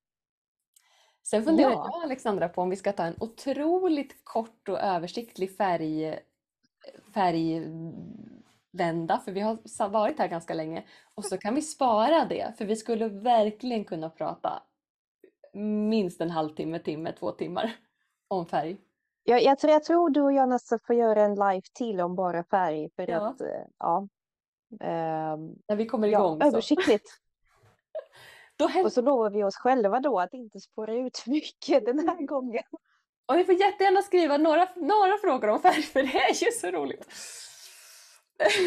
Sen funderar ja. jag Alexandra på om vi ska ta en otroligt kort och översiktlig färg, färgvända, för vi har varit här ganska länge. Och så kan vi spara det, för vi skulle verkligen kunna prata minst en halvtimme, timme, två timmar om färg. Jag, jag, tror, jag tror du och jag nästan får göra en live till om bara färg. För ja. att, eh, ja. Um, När vi kommer igång. Ja, översiktligt. Och så lovar vi oss själva då att inte spåra ut för mycket den här gången. Och ni får jättegärna skriva några, några frågor om färg för det är ju så roligt.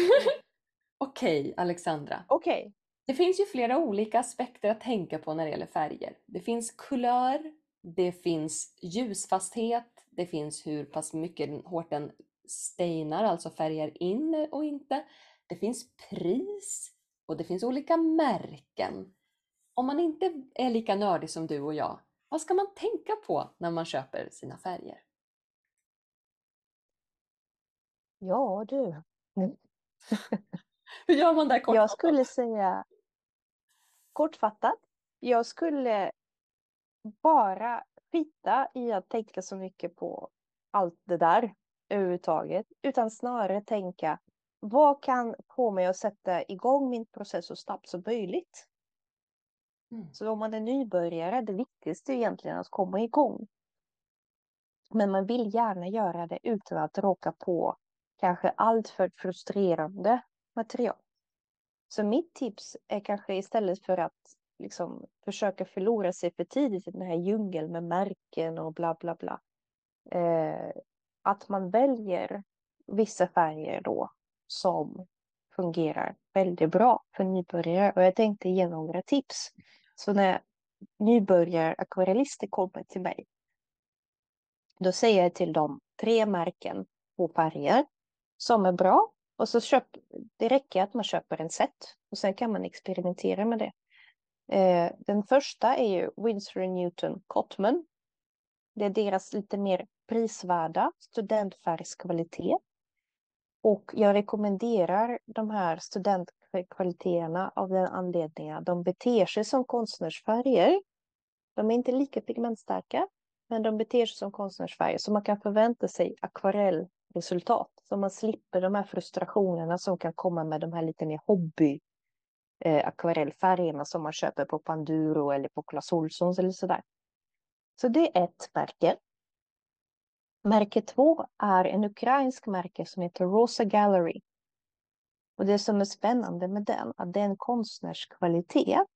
Okej, okay, Alexandra. Okej. Okay. Det finns ju flera olika aspekter att tänka på när det gäller färger. Det finns kulör, det finns ljusfasthet, det finns hur pass mycket hårt den stainar, alltså färgar in och inte. Det finns pris och det finns olika märken. Om man inte är lika nördig som du och jag, vad ska man tänka på när man köper sina färger? Ja du. Hur gör man där kortfattat? Jag skulle säga kortfattat. Jag skulle bara skita i att tänka så mycket på allt det där överhuvudtaget, utan snarare tänka vad kan få mig att sätta igång min process så snabbt som möjligt? Mm. Så om man är nybörjare, det viktigaste är egentligen att komma igång. Men man vill gärna göra det utan att råka på kanske alltför frustrerande material. Så mitt tips är kanske istället för att liksom försöka förlora sig för tidigt i den här djungeln med märken och bla bla bla. Eh, att man väljer vissa färger då som fungerar väldigt bra för nybörjare. Och jag tänkte ge några tips. Så när nybörjar-akvarellister kommer till mig, då säger jag till dem tre märken på färger som är bra och så köp, det räcker att man köper en set och sen kan man experimentera med det. Eh, den första är ju Winsor Newton Cotman. Det är deras lite mer prisvärda studentfärgskvalitet. Och jag rekommenderar de här student kvaliteterna av den anledningen att de beter sig som konstnärsfärger. De är inte lika pigmentstarka, men de beter sig som konstnärsfärger så man kan förvänta sig akvarellresultat. Så man slipper de här frustrationerna som kan komma med de här lite mer hobby eh, akvarellfärgerna som man köper på Panduro eller på Clas Ohlsons eller sådär. Så det är ett märke. Märke två är en ukrainsk märke som heter Rosa Gallery. Och det som är spännande med den, att det är en konstnärskvalitet.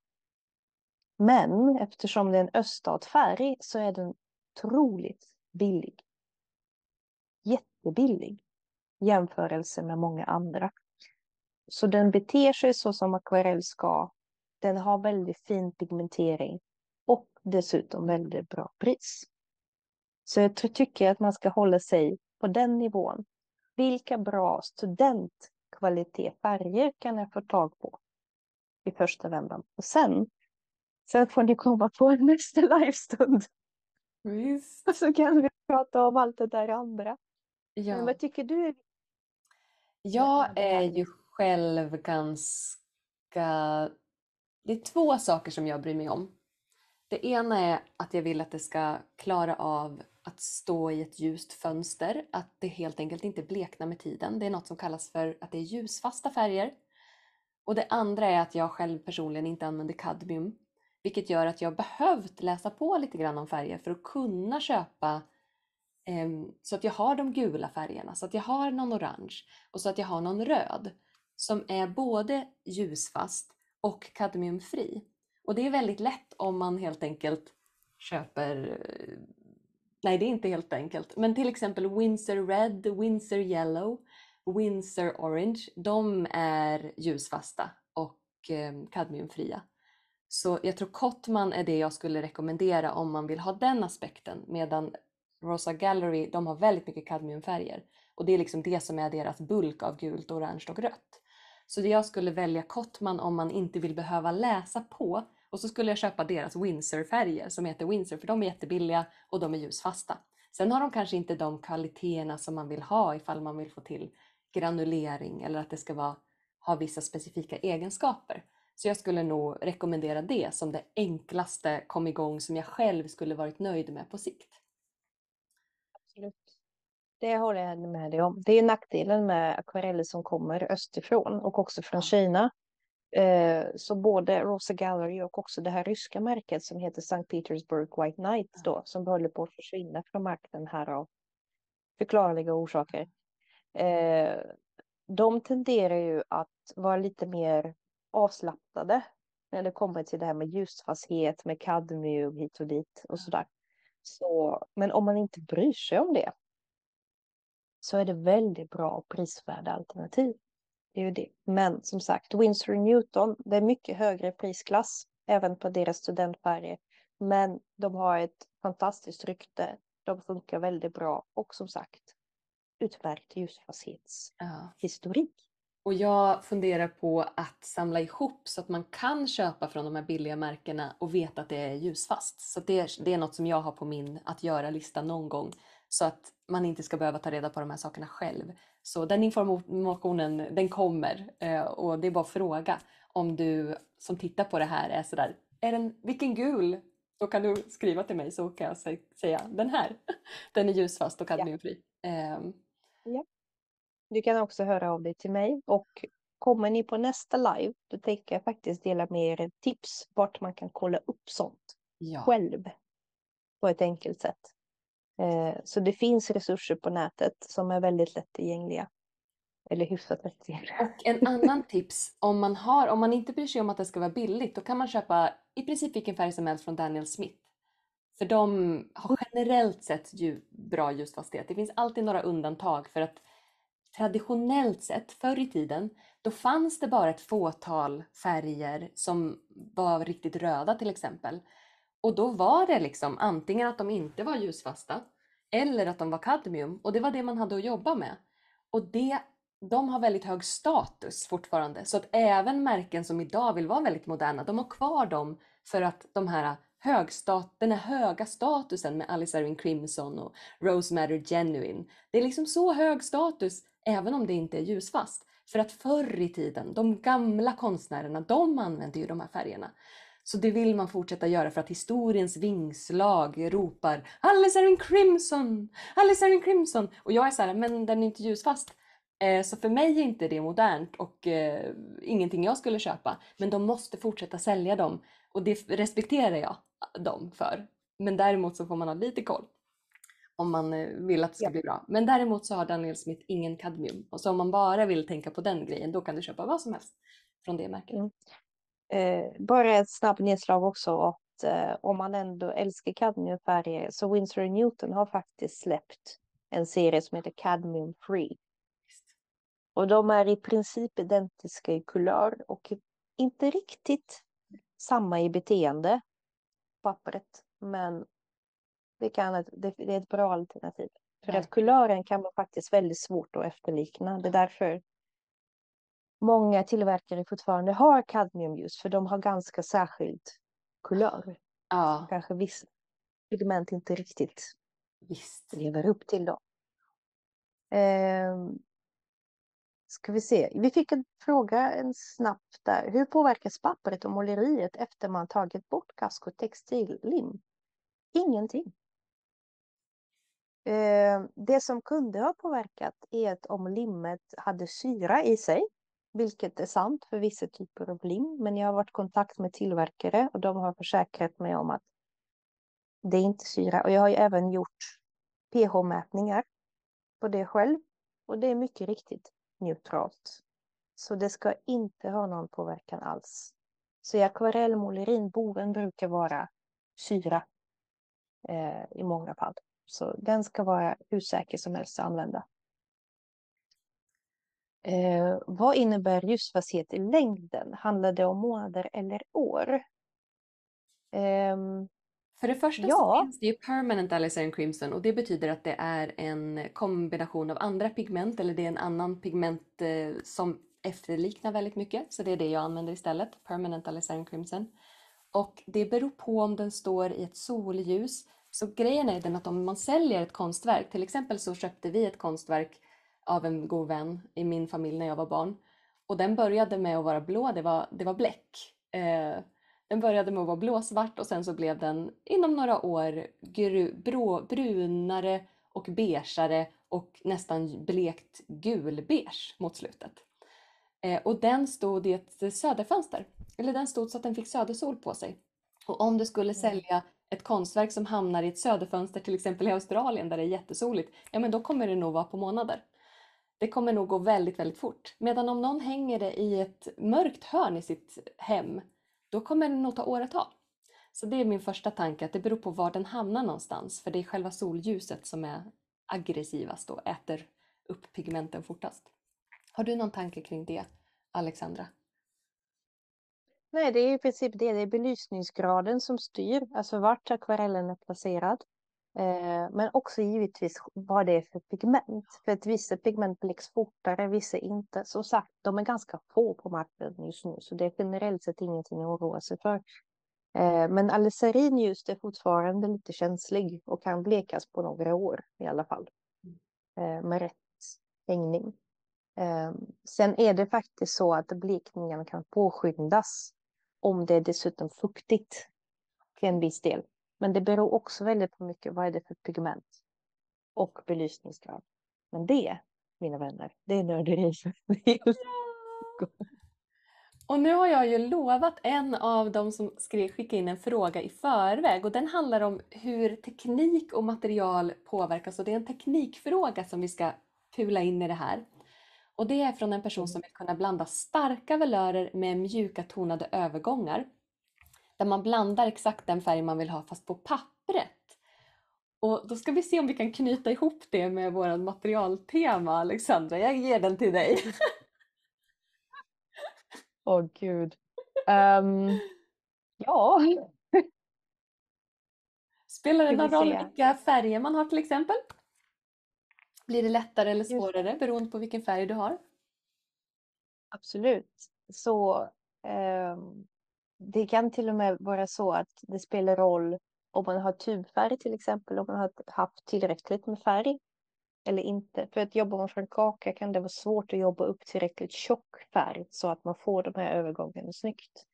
Men eftersom det är en öststatfärg så är den otroligt billig. Jättebillig jämförelse med många andra. Så den beter sig så som akvarell ska. Den har väldigt fin pigmentering och dessutom väldigt bra pris. Så jag tycker att man ska hålla sig på den nivån. Vilka bra studentkvalitet färger kan jag få tag på i första vändan? Och sen, sen får ni komma på en nästa livestund. Visst. Och så kan vi prata om allt det där andra. Ja. Men vad tycker du? Jag är ju själv ganska... Det är två saker som jag bryr mig om. Det ena är att jag vill att det ska klara av att stå i ett ljust fönster, att det helt enkelt inte bleknar med tiden. Det är något som kallas för att det är ljusfasta färger. Och det andra är att jag själv personligen inte använder kadmium, vilket gör att jag behövt läsa på lite grann om färger för att kunna köpa eh, så att jag har de gula färgerna, så att jag har någon orange och så att jag har någon röd som är både ljusfast och kadmiumfri. Och det är väldigt lätt om man helt enkelt köper eh, Nej, det är inte helt enkelt. Men till exempel Windsor Red, Windsor Yellow, Windsor Orange. De är ljusfasta och eh, kadmiumfria. Så jag tror Kottman är det jag skulle rekommendera om man vill ha den aspekten. Medan Rosa Gallery, de har väldigt mycket kadmiumfärger. Och det är liksom det som är deras bulk av gult, orange och rött. Så jag skulle välja Kottman om man inte vill behöva läsa på. Och så skulle jag köpa deras Windsor-färger som heter Windsor för de är jättebilliga och de är ljusfasta. Sen har de kanske inte de kvaliteterna som man vill ha ifall man vill få till granulering eller att det ska vara, ha vissa specifika egenskaper. Så jag skulle nog rekommendera det som det enklaste kom igång som jag själv skulle varit nöjd med på sikt. Absolut. Det håller jag med dig om. Det är nackdelen med akvareller som kommer österifrån och också från. Kina. Eh, så både Rosa Gallery och också det här ryska märket som heter St. Petersburg White Knight då, som håller på att försvinna från marknaden här av förklarliga orsaker. Eh, de tenderar ju att vara lite mer avslappnade när det kommer till det här med ljusfasthet, med kadmium hit och dit och sådär. Så, men om man inte bryr sig om det så är det väldigt bra och prisvärda alternativ. Det är ju det. Men som sagt, Winsor Newton, det är mycket högre prisklass även på deras studentfärger. Men de har ett fantastiskt rykte. De funkar väldigt bra och som sagt utmärkt ljusfasthetshistorik. Ja. Och jag funderar på att samla ihop så att man kan köpa från de här billiga märkena och veta att det är ljusfast. Så det är, det är något som jag har på min att göra-lista någon gång. Så att man inte ska behöva ta reda på de här sakerna själv. Så den informationen den kommer eh, och det är bara att fråga om du som tittar på det här är sådär, är den, vilken gul? Då kan du skriva till mig så kan jag säga den här. Den är ljusfast och kadmiumfri. Ehm, Ja. Du kan också höra av dig till mig och kommer ni på nästa live då tänker jag faktiskt dela med er tips vart man kan kolla upp sånt ja. själv på ett enkelt sätt. Eh, Så det finns resurser på nätet som är väldigt lättillgängliga. Eller hyfsat lättillgängliga. Och en annan tips, om man, har, om man inte bryr sig om att det ska vara billigt, då kan man köpa i princip vilken färg som helst från Daniel Smith. För de har generellt sett ju bra ljusfasthet. Det finns alltid några undantag för att traditionellt sett, förr i tiden, då fanns det bara ett fåtal färger som var riktigt röda till exempel. Och då var det liksom antingen att de inte var ljusfasta eller att de var kadmium och det var det man hade att jobba med. Och det, de har väldigt hög status fortfarande så att även märken som idag vill vara väldigt moderna, de har kvar dem för att de här högstat, den här höga statusen med Alice Irving Crimson och Rosemary Genuine. Det är liksom så hög status även om det inte är ljusfast. För att förr i tiden, de gamla konstnärerna, de använde ju de här färgerna. Så det vill man fortsätta göra för att historiens vingslag ropar Alice är en crimson! Alice är en crimson! Och jag är så här, men den är inte ljusfast. Eh, så för mig är inte det modernt och eh, ingenting jag skulle köpa. Men de måste fortsätta sälja dem och det respekterar jag dem för. Men däremot så får man ha lite koll om man eh, vill att det ska Ja. bli bra. Men däremot så har Daniel Smith ingen kadmium. Och så om man bara vill tänka på den grejen, då kan du köpa vad som helst från det märket. Mm. Eh, bara ett snabbt nedslag också att eh, om man ändå älskar kadmiumfärger så Winsor Newton har faktiskt släppt en serie som heter Cadmium Free. Och de är i princip identiska i kulör och inte riktigt samma i beteende, pappret, men det, kan, det, det är ett bra alternativ. För att kulören kan vara faktiskt väldigt svårt att efterlikna. Det är därför många tillverkare fortfarande har kadmiumljus, för de har ganska särskild kulör. Ja, Kanske vissa pigment inte riktigt visst. lever upp till dem. Ehm, ska vi se, vi fick en fråga en snabbt där. Hur påverkas pappret och måleriet efter man tagit bort kask och textillim? Ingenting. Ehm, det som kunde ha påverkat är att om limmet hade syra i sig, vilket är sant för vissa typer av lim, men jag har varit i kontakt med tillverkare och de har försäkrat mig om att det är inte syra. Och jag har ju även gjort pH-mätningar på det själv och det är mycket riktigt neutralt. Så det ska inte ha någon påverkan alls. Så i akvarellmålerin, boven brukar vara syra eh, i många fall. Så den ska vara hur säker som helst att använda. Eh, vad innebär ljusfasthet i längden? Handlar det om månader eller år? Ehm, För det första så Ja. finns det ju permanent alizarin crimson och det betyder att det är en kombination av andra pigment eller det är en annan pigment eh, som efterliknar väldigt mycket. Så det är det jag använder istället, permanent alizarin crimson. Och det beror på om den står i ett solljus. Så grejen är den att om man säljer ett konstverk, till exempel så köpte vi ett konstverk av en god vän i min familj när jag var barn. Och den började med att vara blå, det var, det var bläck. Eh, den började med att vara blåsvart och sen så blev den inom några år gru, brå, brunare och beigeare och nästan blekt gulbeige mot slutet. Eh, och den stod i ett söderfönster. Eller den stod så att den fick södersol på sig. Och om du skulle sälja ett konstverk som hamnar i ett söderfönster, till exempel i Australien där det är jättesoligt, ja men då kommer det nog vara på månader. Det kommer nog gå väldigt, väldigt fort. Medan om någon hänger det i ett mörkt hörn i sitt hem, då kommer det nog ta åratal. Så det är min första tanke, att det beror på var den hamnar någonstans. För det är själva solljuset som är aggressivast och äter upp pigmenten fortast. Har du någon tanke kring det, Alexandra? Nej, det är i princip det. Det är belysningsgraden som styr, alltså vart akvarellen är placerad. Eh, men också givetvis vad det är för pigment. För att vissa pigment bläcks fortare, vissa inte. Som sagt, de är ganska få på marknaden just nu, så det är generellt sett ingenting att oroa sig för. Eh, men alizarin just är fortfarande lite känslig och kan blekas på några år i alla fall. Eh, med rätt hängning. Sen är det faktiskt så att blekningen kan påskyndas om det är dessutom fuktigt till en viss del. Men det beror också väldigt på mycket vad är det för pigment och belysningsgrad. Men det, mina vänner, det är nörderi. Och nu har jag ju lovat en av dem som skrev skicka in en fråga i förväg och den handlar om hur teknik och material påverkas och det är en teknikfråga som vi ska pula in i det här. Och det är från en person som vill kunna blanda starka valörer med mjuka tonade övergångar. Där man blandar exakt den färg man vill ha fast på pappret. Och då ska vi se om vi kan knyta ihop det med vårt materialtema Alexandra. Jag ger den till dig. Åh gud. Ehm, ja, Spelar det någon roll vilka färger man har till exempel? Blir det lättare eller svårare beroende på vilken färg du har? absolut. Så ehm, det kan till och med vara så att det spelar roll om man har tubfärg till exempel, om man har haft tillräckligt med färg eller inte. För att jobbar man från kaka kan det vara svårt att jobba upp tillräckligt tjock färg så att man får de här övergångarna snyggt.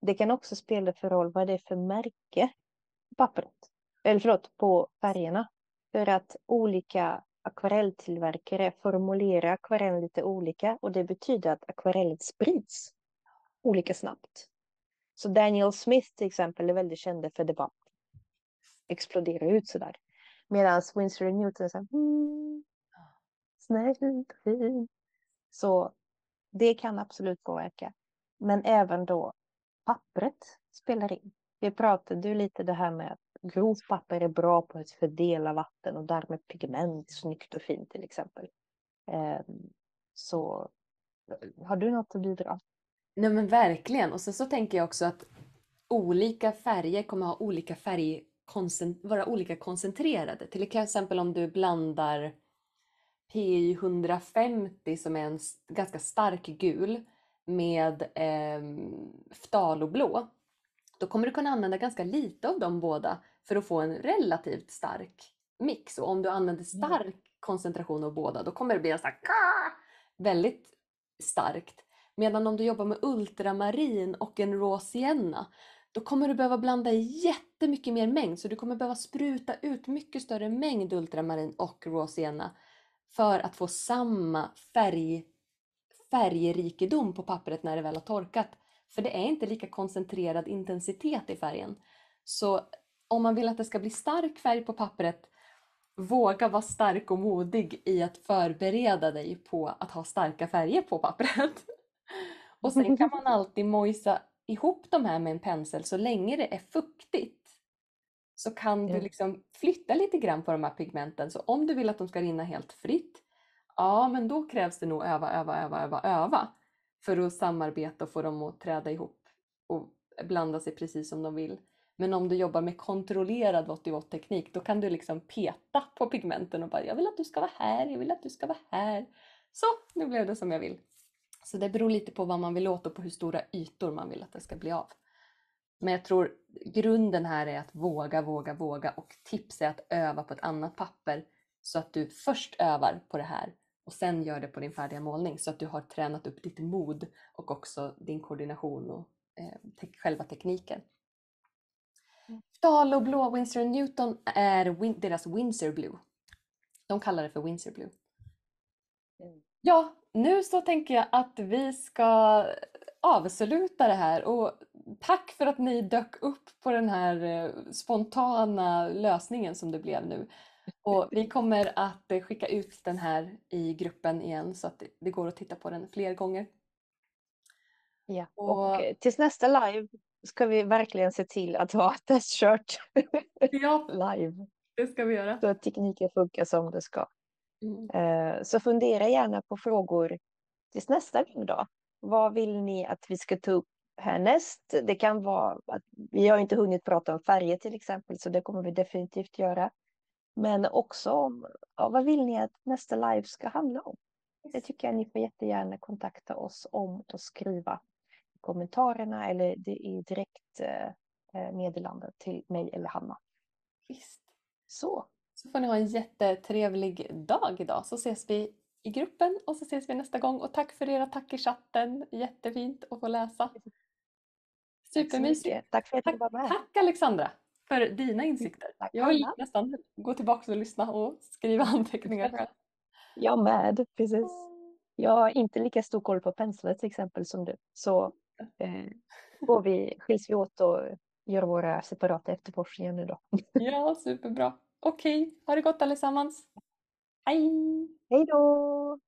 det kan också spela för roll vad det är för märke på pappret. Eller förlåt, på färgerna. För att olika akvarelltillverkare formulerar akvarellen lite olika och det betyder att akvarellet sprids olika snabbt. Så Daniel Smith till exempel är väldigt kända för det bara exploderar ut sådär. Medan Winsor Newton säger mm, snällt fin. Så det kan absolut påverka. Men även då pappret spelar in. Vi pratade ju lite det här med att grovt papper är bra på att fördela vatten och därmed pigment snyggt och fint till exempel. Ehm, så har du något att bidra? Nej men verkligen. Och sen så tänker jag också att olika färger kommer ha olika färg, vara olika koncentrerade. Till exempel om du blandar PI 150 som är en ganska stark gul med eh, ftaloblå. Då kommer du kunna använda ganska lite av de båda för att få en relativt stark mix. Och om du använder stark koncentration av båda då kommer det bli en sån här, väldigt starkt. Medan om du jobbar med ultramarin och en rå sienna då kommer du behöva blanda i jättemycket mer mängd. Så du kommer behöva spruta ut mycket större mängd ultramarin och rå sienna för att få samma färg, färgrikedom på pappret när det väl har torkat. För det är inte lika koncentrerad intensitet i färgen. Så om man vill att det ska bli stark färg på pappret, våga vara stark och modig i att förbereda dig på att ha starka färger på pappret. Och sen kan man alltid mojsa ihop de här med en pensel så länge det är fuktigt så kan du liksom flytta lite grann på de här pigmenten. Så om du vill att de ska rinna helt fritt, ja men då krävs det nog öva, öva, öva, öva, öva för att samarbeta och få dem att träda ihop och blanda sig precis som de vill. Men om du jobbar med kontrollerad vått teknik då kan du liksom peta på pigmenten och bara jag vill att du ska vara här, jag vill att du ska vara här. Så, nu blev det som jag vill. Så det beror lite på vad man vill åt och på hur stora ytor man vill att det ska bli av. Men jag tror grunden här är att våga, våga, våga och tips är att öva på ett annat papper så att du först övar på det här och sen gör det på din färdiga målning så att du har tränat upp ditt mod och också din koordination och eh, själva tekniken. Dahl och blå Winsor Newton är win deras Windsor Blue. De kallar det för Windsor Blue. Mm. Ja, nu så tänker jag att vi ska avsluta det här och tack för att ni dök upp på den här eh, spontana lösningen som det blev nu. Och vi kommer att eh, skicka ut den här i gruppen igen så att det går att titta på den fler gånger. Ja, och, och tills nästa live ska vi verkligen se till att ha testkört ja, live. Det ska vi göra. Så att tekniken funkar som det ska. Mm. Eh, så fundera gärna på frågor tills nästa gång då. Vad vill ni att vi ska ta upp härnäst? Det kan vara att vi har inte hunnit prata om färger till exempel, så det kommer vi definitivt göra. Men också om ja, vad vill ni att nästa live ska handla om? Det tycker jag ni får jättegärna kontakta oss om och skriva i kommentarerna eller det är direkt eh, eh, meddelande till mig eller Hanna. Visst. Så. Så får ni ha en jättetrevlig dag idag så ses vi i gruppen och så ses vi nästa gång. Och tack för era tack i chatten. Jättefint att få läsa. Supermysigt. Tack för att du var med. Tack Alexandra för dina insikter. Tack, jag vill nästan gå tillbaka och lyssna och skriva anteckningar själv. Jag med, precis. Jag har inte lika stor koll på penslar till exempel som du. Så eh, går vi, skiljs vi åt och gör våra separata efterforskningar nu då. Ja, superbra. Okej, ha det gott allesammans. Hej! Hej då!